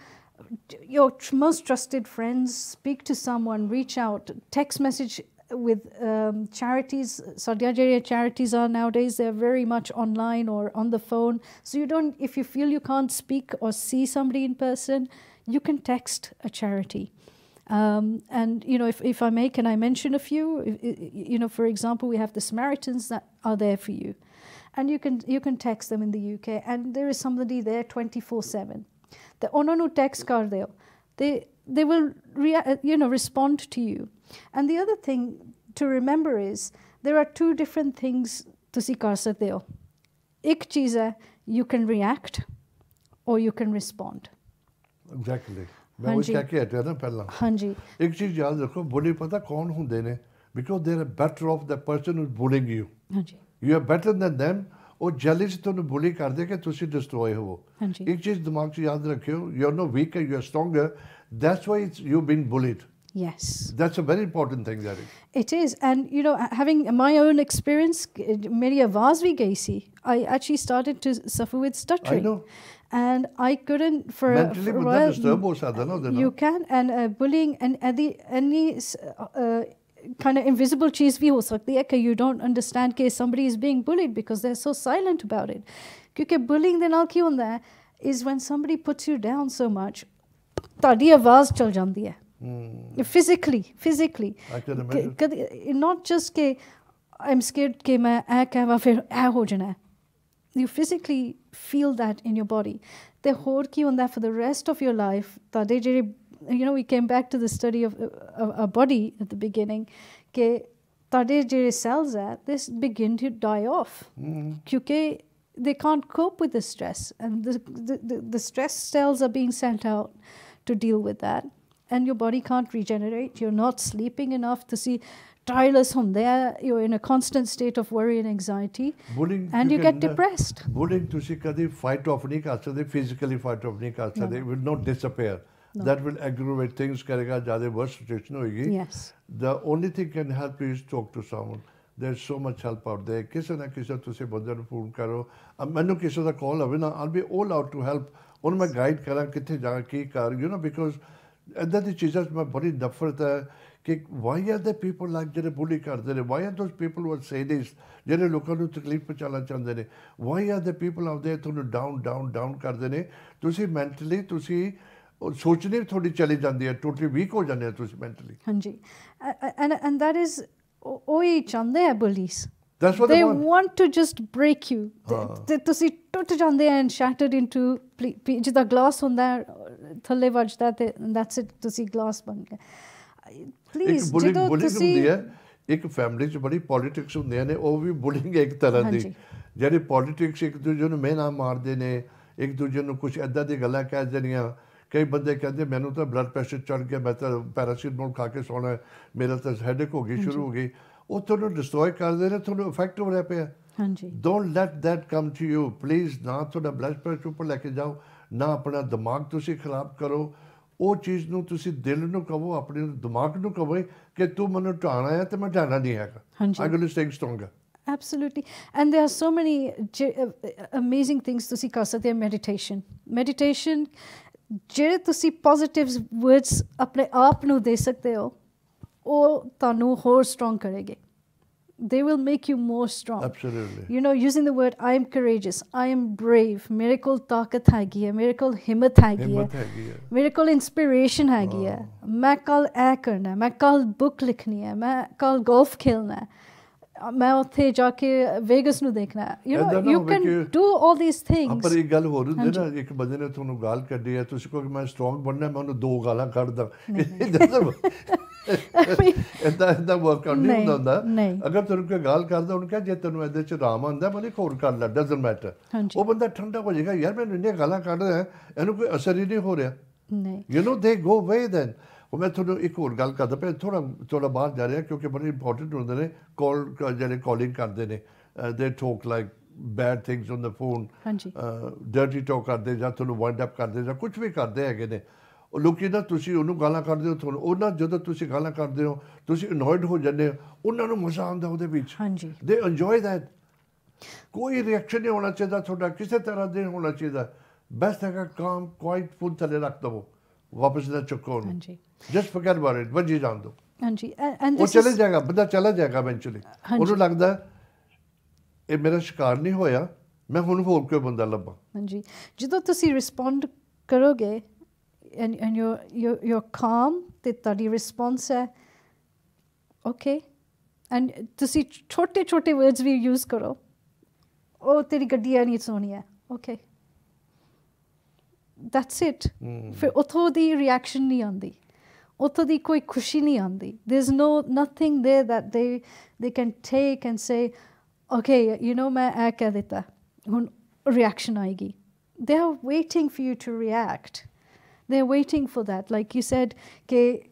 your tr- most trusted friends, speak to someone, reach out, text message with um, charities. Saudi Arabia charities are nowadays, they're very much online or on the phone. So you don't, if you feel you can't speak or see somebody in person, you can text a charity. Um, and you know, if, if I may, can I mention a few? If- i- i- You know, for example, we have the Samaritans that are there for you, and you can you can text them in the UK, and there is somebody there twenty four seven. The ononu text kar deo, they they will rea- uh, you know respond to you. And the other thing to remember is there are two different things ਤੁਸੀਂ ਕਰ ਸਕਦੇ ਹੋ ਇੱਕ ਚੀਜ਼ ਹੈ you can react or you can respond Exactly ਮੈਂ ਉਹ ਕਹਿ ਕੇ ਹਟਿਆ ਨਾ ਪਹਿਲਾਂ ਹਾਂਜੀ ਇੱਕ ਚੀਜ਼ ਯਾਦ ਰੱਖੋ ਬੁਲੀ ਪਤਾ ਕੌਣ ਹੁੰਦੇ ਨੇ because they are better of the person who bullying you ਹਾਂਜੀ you are better than them ਉਹ ਜਲਦੀ ਚ ਤੁਹਾਨੂੰ ਬੁਲੀ ਕਰਦੇ ਕਿ ਤੁਸੀਂ ਡਿਸਟਰੋਏ ਹੋ ਇੱਕ ਚੀਜ਼ ਦਿਮਾਗ 'ਚ ਯਾਦ ਰੱਖਿਓ you are no weak you are stronger that's why you been bullied Yes. That's a very important thing, Jari. It is. And, you know, having my own experience, Mary Avaz Gaisi, I actually started to suffer with stuttering. I know. And I couldn't for, a- mentally for a ਬੰਦਾ while. Disturb ਹੋ ਸਕਦਾ ਨਾ ਉਹਦੇ You ਨਾਲ can, and uh, bullying and any any uh, kind of invisible cheese भी हो सकती है कि you don't understand कि somebody is being bullied because they're so silent about it. क्योंकि bullying ਦੇ ਨਾਲ ਕੀ ਹੁੰਦਾ ਹੈ is when somebody puts you down so much ਤੁਹਾਡੀ ਆਵਾਜ਼ ਚਲ ਜਾਂਦੀ ਹੈ physically physically I can ਕਿ- imagine. ਕਦੇ not just ਕਿ I'm scared ਕਿ ਮੈਂ ਇਹ ਕਹਾਂ ਫਿਰ ਇਹ ਹੋ ਜਾਣਾ ਹੈ you physically feel that in your body. They hold you on that for the rest of your life. You know, we came back to the study of our body at the beginning. Tade cells at this begin to die off. Mm. They can't cope with the stress, and the, the, the stress cells are being sent out to deal with that and your body can't regenerate. You're not sleeping enough to see tireless on there you're in a constant state of worry and anxiety Bullying and you you get can, uh, depressed bullying ਤੁਸੀਂ ਕਦੇ fight of ਨਹੀਂ ਕਰ ਸਕਦੇ physically fight of ਨਹੀਂ ਕਰ ਸਕਦੇ will not disappear No. that will aggravate things ਕਰੇਗਾ ਜਿਆਦਾ worse situation ਹੋਏਗੀ yes the only thing can help you is talk to someone there's so much help out there ਕਿਸੇ ਨਾ ਕਿਸੇ ਤੁਸੀਂ ਬੰਦੇ ਨੂੰ ਫੋਨ ਕਰੋ ਅਹ ਮੈਨੂੰ ਕਿਸੇ ਦਾ ਕਾਲ ਆਵੇ ਨਾ I'll be all out to help ਉਹਨੂੰ ਮੈਂ ਗਾਈਡ ਕਰਾਂ ਕਿੱਥੇ ਜਾ ਕੀ ਕਰ ਯੂ نو ਬਿਕੋਜ਼ ਇਦਾਂ ਦੀ ਚੀਜ਼ਾਂ 'ਚ ਮੈਂ ਬੜੀ ਨਫ਼ਰਤ ਹੈ ਕਿ why are they people like ਜਿਹੜੇ ਬੁਲੀ ਕਰਦੇ ਨੇ? ਵਾਈ ਆਰ ਦੋਸ ਪੀਪਲ ਵਰ ਸੇਡਿਸ ਜਿਹੜੇ ਲੋਕਾਂ ਨੂੰ ਤਕਲੀਫ ਪਹੁੰਚਾਉਣਾ ਚਾਹੁੰਦੇ ਨੇ? Why are they people of ਦੇ ਤੁਹਾਨੂੰ ਡਾਊਨ ਡਾਊਨ ਡਾਊਨ ਕਰਦੇ ਨੇ? ਤੁਸੀਂ ਮੈਂਟਲੀ ਤੁਸੀਂ ਉਹ ਸੋਚਣੀ ਥੋੜੀ ਚਲੀ ਜਾਂਦੀ ਹੈ ਟੋਟਲੀ ਵੀਕ ਹੋ ਜਾਂਦੇ ਹੋ ਤੁਸੀਂ ਮੈਂਟਲੀ ਹਾਂਜੀ। and and that is ਉਹ ਹੀ ਚਾਹੁੰਦੇ ਆ what they they want. want to just break you ਤੇ- ਤੁਸੀਂ ਟੁੱਟ ਜਾਂਦੇ ਆ into pl- p- ਜਿੱਦਾਂ ਗਲਾਸ ਹੁੰਦਾ ਥੱਲੇ ਵੱਜਦਾ ਤੇ that's it ਤੁਸੀਂ ਗਲਾਸ ਬਣ ਇੱਕ ਪਲੀਜ਼ ਬੁਲਿੰਗ ਜਦੋਂ ਬੁਲਿੰਗ ਤੁਸੀਂ ਹੁੰਦੀ ਹੈ ਇੱਕ ਫੈਮਿਲੀ 'ਚ ਬੜੀ ਪੋਲਿਟਿਕਸ ਹੁੰਦੀਆਂ ਨੇ ਉਹ ਵੀ ਬੁਲਿੰਗ ਇੱਕ ਤਰ੍ਹਾਂ ਦੀ। ਜਿਹੜੀ ਪੋਲਿਟਿਕਸ ਇੱਕ ਦੂਜੇ ਨੂੰ ਮਿਹਨਾ ਮਾਰਦੇ ਨੇ ਇੱਕ ਦੂਜੇ ਨੂੰ ਕੁਝ ਐਦਾਂ ਦੀ ਗੱਲਾਂ ਕਹਿ ਦੇਣੀਆਂ। ਕਈ ਬੰਦੇ ਕਹਿੰਦੇ ਮੈਨੂੰ ਤਾਂ ਬਲੱਡ ਪ੍ਰੈਸ਼ਰ ਚੜ ਗਿਆ ਮੈਂ ਤਾਂ ਪੈਰਾਸੀਟਾਮੋਲ ਖਾ ਕੇ ਸੌਣਾ ਮੇਰਾ ਤਾਂ ਹੈਡੇਕ ਹੋ ਗਈ ਸ਼ੁਰੂ ਹੋ ਗਈ। ਉਹ ਤੁਹਾਨੂੰ ਡਿਸਟਰੋਏ ਕਰਦੇ ਨੇ ਤੁਹਾਨੂੰ ਇਫੈਕਟ ਹੋ ਰਿਹਾ ਪਿਆ। ਹਾਂਜੀ। Don't let that come to you please ਨਾ ਤੁਹਾਡਾ ਬਲੱਡ ਪ੍ਰੈਸ਼ਰ ਉੱਪਰ ਲੈ ਕੇ ਜਾਓ ਨਾ ਆਪਣਾ ਦਿਮਾਗ ਤੁਸੀਂ ਖਰਾਬ ਕਰੋ। ਉਹ ਚੀਜ਼ ਨੂੰ ਤੁਸੀਂ ਦਿਲ ਨੂੰ ਕਹੋ ਆਪਣੇ ਦਿਮਾਗ ਨੂੰ ਕਹੋ ਕਿ ਤੂੰ ਮੈਨੂੰ ਢਾਣਾ ਹੈ ਤੇ ਮੈਂ ਢਾਣਾ ਨਹੀਂ ਹੈਗਾ। I will stay stronger Absolutely. And there are so many amazing things ਤੁਸੀਂ ਕਰ ਸਕਦੇ ਹੋ ਮੈਡੀਟੇਸ਼ਨ ਮੈਡੀਟੇਸ਼ਨ ਜਿਹੜੇ ਤੁਸੀਂ ਪੋਜ਼ਿਟਿਵ ਵਰਡਸ ਆਪਣੇ ਆਪ ਨੂੰ ਦੇ ਸਕਦੇ ਹੋ ਉਹ ਤੁਹਾਨੂੰ ਹੋਰ ਸਟਰੋਂਗ ਕਰੇਗੇ they will make you more strong. Absolutely. You know, using the word I am courageous, I am brave, miracle taakat hagiya. miracle himmat miracle inspiration hagiya. giya. मैं कल ए makal book likhniya, बुक लिखनी है मैं कल ਮੈਂ ਕੱਲ golf ਖੇਲਣਾ ਹੈ ਅ, ਮੈਂ ਉੱਥੇ ਜਾ ਕੇ ਵੇਗਸ ਨੂੰ ਦੇਖਣਾ ਹੈ ਯੂ ਏਦਾਂ نو ਨਾ ਯੂ ਹੋਵੇ ਕੈਨ ਕਿ- ਡੂ 올 ਥੀਸ ਹਾਂ, ਥਿੰਗਸ ਪਰ ਇੱਕ ਗੱਲ ਹੋਰ ਹੁੰਦੀ ਨਾ ਇੱਕ ਬੰਦੇ ਨੇ ਤੁਹਾਨੂੰ ਗਾਲ ਕੱਢੀ ਹੈ ਤੁਸੀਂ ਕਹੋ ਕਿ ਮੈਂ ਸਟਰੋਂਗ ਬਣਨਾ ਮੈਂ ਉਹਨੂੰ ਦੋ ਗਾਲਾਂ ਕੱਢਦਾ ਇਦਾਂ ਇਦਾਂ ਵਰਕ ਆਊਟ ਨਹੀਂ ਨਹੀਂ, ਹੁੰਦਾ ਹੁੰਦਾ ਨਹੀਂ। ਅਗਰ ਤੁਹਾਨੂੰ ਕੋਈ ਗਾਲ ਕਰਦਾ ਉਹਨੂੰ ਕਹੇ ਜੇ ਤੈਨੂੰ ਇਹਦੇ ਚ ਆਰਾਮ ਆਉਂਦਾ ਮੈਨੂੰ ਇੱਕ ਹੋਰ ਕਰ ਲੈ ਡਸਨਟ ਮੈਟਰ ਹਾਂਜੀ। ਉਹ ਬੰਦਾ ਠੰਡਾ ਹੋ ਜਾਏਗਾ ਯਾਰ ਮੈਨੂੰ ਇੰਨੀਆਂ ਗਾਲਾਂ ਕੱਢ ਰਿਹਾ ਇਹਨੂੰ ਕੋਈ ਅਸਰ ਹੀ ਨਹੀਂ ਹੋ ਰਿਹਾ ਨਹੀਂ ਯੂ نو ਦੇ ਗੋ ਵੇ ਦੈਨ ਉਹ ਮੈਂ ਤੁਹਾਨੂੰ ਇੱਕ ਹੋਰ ਗੱਲ ਕਰਦਾ ਪਿਆ ਥੋੜਾ ਥੋੜਾ ਬਾਹਰ ਜਾ ਰਿਹਾ ਕਿਉਂਕਿ ਬੜੇ ਇੰਪੋਰਟੈਂਟ ਹੁੰਦੇ ਨੇ ਕਾਲ ਜਿਹੜੇ ਕਾਲਿੰਗ ਕਰਦੇ ਨੇ they talk like bad things on the phone ਹਾਂਜੀ। ਡਰਟੀ ਟਾਕ ਕਰਦੇ ਜਾਂ ਤੁਹਾਨੂੰ ਵਾਈਂਡ ਅਪ ਕਰਦੇ ਜਾਂ ਕੁਝ ਵੀ ਕਰਦੇ ਹੈਗੇ ਨੇ ਉਹ ਲੋਕੀ ਨਾ ਤੁਸੀਂ ਉਹਨੂੰ ਗਾਲਾਂ ਕੱਢਦੇ ਹੋ ਤੁਹਾਨੂੰ ਉਹਨਾਂ ਜਦੋਂ ਤੁਸੀਂ ਗਾਲਾਂ ਕੱਢਦੇ ਹੋ ਤੁਸੀਂ ਅਨੋਇਡ ਹੋ ਜਾਂਦੇ ਹੋ ਉਹਨਾਂ ਨੂੰ ਮਜ਼ਾ ਆਉਂਦਾ ਉਹਦੇ ਵਿੱਚ ਹਾਂਜੀ। ਦੇ ਇੰਜੋਏ ਦੈਟ ਕੋਈ ਰਿਐਕਸ਼ਨ ਨਹੀਂ ਹੋਣਾ ਚਾਹੀਦਾ ਤੁਹਾਡਾ ਕਿਸੇ ਤਰ੍ਹਾਂ ਦੇ ਹੋਣਾ ਚਾਹੀਦਾ ਬੈਸਟ ਹੈਗਾ ਕਾਮ ਕੁਆਇਟ ਫੁੱਲ ਥੱਲੇ ਰੱਖ ਦਵੋ ਵਾਪਸ ਨਾ ਚੁੱਕੋ ਉਹਨੂੰ ਹਾਂਜੀ। ਜਸਟ ਫੋਰਗੇਟ ਅਬਾਊਟ ਇਟ ਵਜੀ ਜਾਣ ਦੋ ਹਾਂਜੀ ਐਂਡ ਉਹ ਚਲੇ ਜਾਏਗਾ ਬੰਦਾ ਚਲਾ ਜਾਏਗਾ ਇਵੈਂਚੁਅਲੀ। ਉਹਨੂੰ ਲੱਗਦਾ ਇਹ ਮੇਰਾ ਸ਼ਿਕਾਰ ਨਹੀਂ ਹੋਇਆ ਮੈਂ ਹੁਣ ਹੋਰ ਕੋਈ ਬੰਦਾ ਲੱਭਾਂ। ਹਾਂਜੀ। ਜਦੋਂ ਤੁਸੀਂ ਰਿਸਪੌਂਡ ਕਰੋਗੇ and and you you you calm ਤੇ ਤੁਹਾਡੀ ਰਿਸਪੌਂਸ ਹੈ ਓਕੇ ਐਂਡ ਤੁਸੀਂ ਛੋਟੇ ਛੋਟੇ ਵਰਡਸ ਵੀ ਯੂਜ਼ ਕਰੋ। ਉਹ ਤੇਰੀ ਗੱਡੀ ਆ ਨਹੀਂ ਸੋਹਣੀ ਹੈ ਓਕੇ ਦੈਟਸ ਇਟ ਫਿਰ ਉਥੋਂ ਦੀ ਰਿਐਕਸ਼ਨ ਨਹੀਂ ਆਉਂਦੀ। ਉਥੋਂ ਦੀ ਕੋਈ ਖੁਸ਼ੀ ਨਹੀਂ ਆਉਂਦੀ there is no nothing there that they they can take and say okay you know ਮੈਂ ਇਹ ਕਹਿ ਦਿੱਤਾ ਹੁਣ ਰਿਐਕਸ਼ਨ ਆਏਗੀ they are waiting for you to react they are waiting for that like you said ਕਿ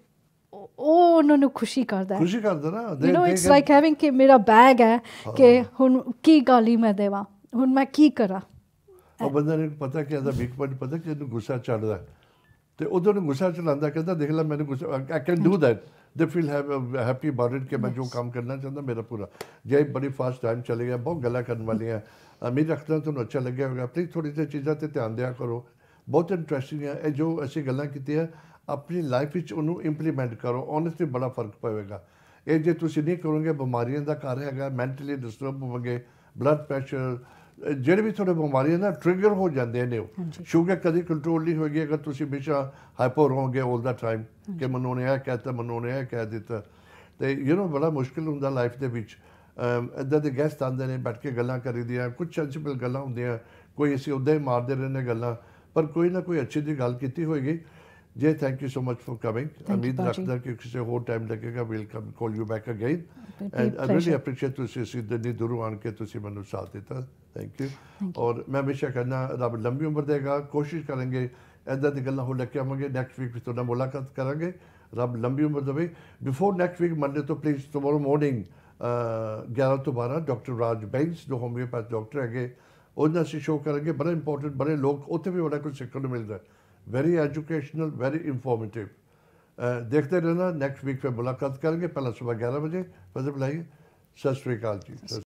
ਉਹ ਉਹ ਉਹਨਾਂ ਨੂੰ ਖੁਸ਼ੀ ਕਰਦਾ ਹੈ ਖੁਸ਼ੀ ਕਰਦਾ ਨਾ you know it's like having ਕਿ ਮੇਰਾ ਬੈਗ ਹੈ ਕਿ ਹੁਣ ਕੀ ਗਾਲੀ ਮੈਂ ਦੇਵਾਂ ਹੁਣ ਮੈਂ ਕੀ ਕਰਾਂ ਉਹ ਬੰਦੇ ਨੂੰ ਪਤਾ ਕਿ ਇਹਦਾ ਵੀਕ ਪੁਆਇੰਟ ਪਤਾ ਕਿ ਇਹਨੂੰ ਗੁੱਸਾ ਚੜਦਾ ਹੈ। ਤੇ ਉਦੋਂ ਨੂੰ ਗੁੱਸਾ ਚਲਾਉਂਦਾ ਕਹਿੰਦਾ ਦੇਖ ਲੈ ਮੈਨੂੰ ਗੁੱਸਾ I can do that they feel happy about it ਕਿ ਮੈਂ ਜੋ ਕੰਮ ਕਰਨਾ ਚਾਹੁੰਦਾ ਮੇਰਾ ਪੂਰਾ। ਜੇ ਬੜੀ ਫਾਸਟ ਟਾਈਮ ਚਲੇ ਗਿਆ ਬਹੁਤ ਗੱਲਾਂ ਕਰਨ ਵਾਲੀਆਂ ਉਮੀਦ ਰੱਖਦਾ ਤੁਹਾਨੂੰ ਅੱਛਾ ਲੱਗਿਆ ਹੋਵੇਗਾ। ਪਲੀਜ਼ ਥੋੜੀ ਜਿਹੀ ਚੀਜ਼ਾਂ ਤੇ ਧਿਆਨ ਦਿਆ ਕਰੋ। ਬਹੁਤ ਇੰਟਰਸਟਿੰਗ ਹੈ। ਇਹ ਜੋ ਅਸੀਂ ਗੱਲਾਂ ਕੀਤੀਆਂ ਆਪਣੀ ਲਾਈਫ ਵਿੱਚ ਉਹਨੂੰ ਇੰਪਲੀਮੈਂਟ ਕਰੋ। ਓਨੈਸਟਲੀ ਬੜਾ ਫ਼ਰਕ ਪਵੇਗਾ। ਇਹ ਜੇ ਤੁਸੀਂ ਨਹੀਂ ਕਰੋਗੇ ਬਿਮਾਰੀਆਂ ਦਾ ਘਰ ਹੈਗਾ ਮੈਂਟਲੀ ਡਿਸਟਰਬ ਹੋਵੋਗੇ ਬਲੱਡ ਪ੍ਰੈਸ਼ਰ ਜਿਹੜੇ ਵੀ ਤੁਹਾਡੇ ਬਿਮਾਰੀਆਂ ਦਾ ਟ੍ਰਿਗਰ ਹੋ ਜਾਂਦੇ ਨੇ ਉਹ। ਸ਼ੂਗਰ ਕਦੀ ਕੰਟਰੋਲ ਨਹੀਂ ਹੋਏਗੀ ਅਗਰ ਤੁਸੀਂ ਬੇਸ਼ਾ ਹਾਈਪਰ ਹੋਗੇ 올 ਦਾ ਟਾਈਮ ਕਿ ਮਨੋਂ ਨੇ ਇਹ ਕਹਤਾ ਮਨੋਂ ਨੇ ਇਹ ਕਹਿ ਦਿੱਤਾ। ਤੇ ਯੂ نو ਬੜਾ ਮੁਸ਼ਕਿਲ ਹੁੰਦਾ ਲਾਈਫ ਦੇ ਵਿੱਚ। ਇਦਾਂ ਦੇ ਗੈਸਟ ਆਉਂਦੇ ਨੇ ਬੈਠ ਕੇ ਗੱਲਾਂ ਕਰੀਦੀਆਂ ਕੁਝ ਸੈਂਸਿਬਲ ਗੱਲਾਂ ਹੁੰਦੀਆਂ ਕੋਈ ਅਸੀਂ ਉਦਾਂ ਹੀ ਮਾਰਦੇ ਰਹਿੰਦੇ ਗੱਲਾਂ ਪਰ ਕੋਈ ਨਾ ਕੋਈ ਅੱਛੀ ਦੀ ਗੱਲ ਕੀਤੀ ਹੋਏਗੀ। ਜੇ thank you so much for coming ਉਮੀਦ ਰੱਖਦਾ ਕਿ ਕਿਸੇ ਹੋਰ ਟਾਈਮ ਲੱਗੇਗਾ we'll come call you back again and I really appreciate ਤੁਸੀਂ ਸਿੱਧੇ ਦੂਰੋਂ ਆਣ ਕੇ ਤੁਸੀਂ ਮੈਨੂੰ ਸਾਥ ਦਿੱਤਾ। थैंक यू और मैं हमेशा कहना रब लंबी उम्र देगा कोशिश करेंगे इदा दल हो लगे आवेंगे नैक्सट वीक तो मुलाकात करेंगे। रब लंबी उम्र दे बिफोर नैक्सट वीक मंडे तो प्लीज़ टमोरो मोर्निंग ग्यारह तो बारह डॉक्टर राज बैंस जो होम्योपैथ डॉक्टर है उन्हें असं शो करेंगे। बड़े इंपोर्टेंट बड़े लोग उत्तर भी बड़ा कुछ सीखने मिलता है। वेरी एजुकेशनल वेरी इंफॉर्मेटिव देखते रहना नैक्सट वीक फिर मुलाकात करेंगे पहला सुबह ग्यारह बजे। फिर बुलाइए सत श्रीकाल जी।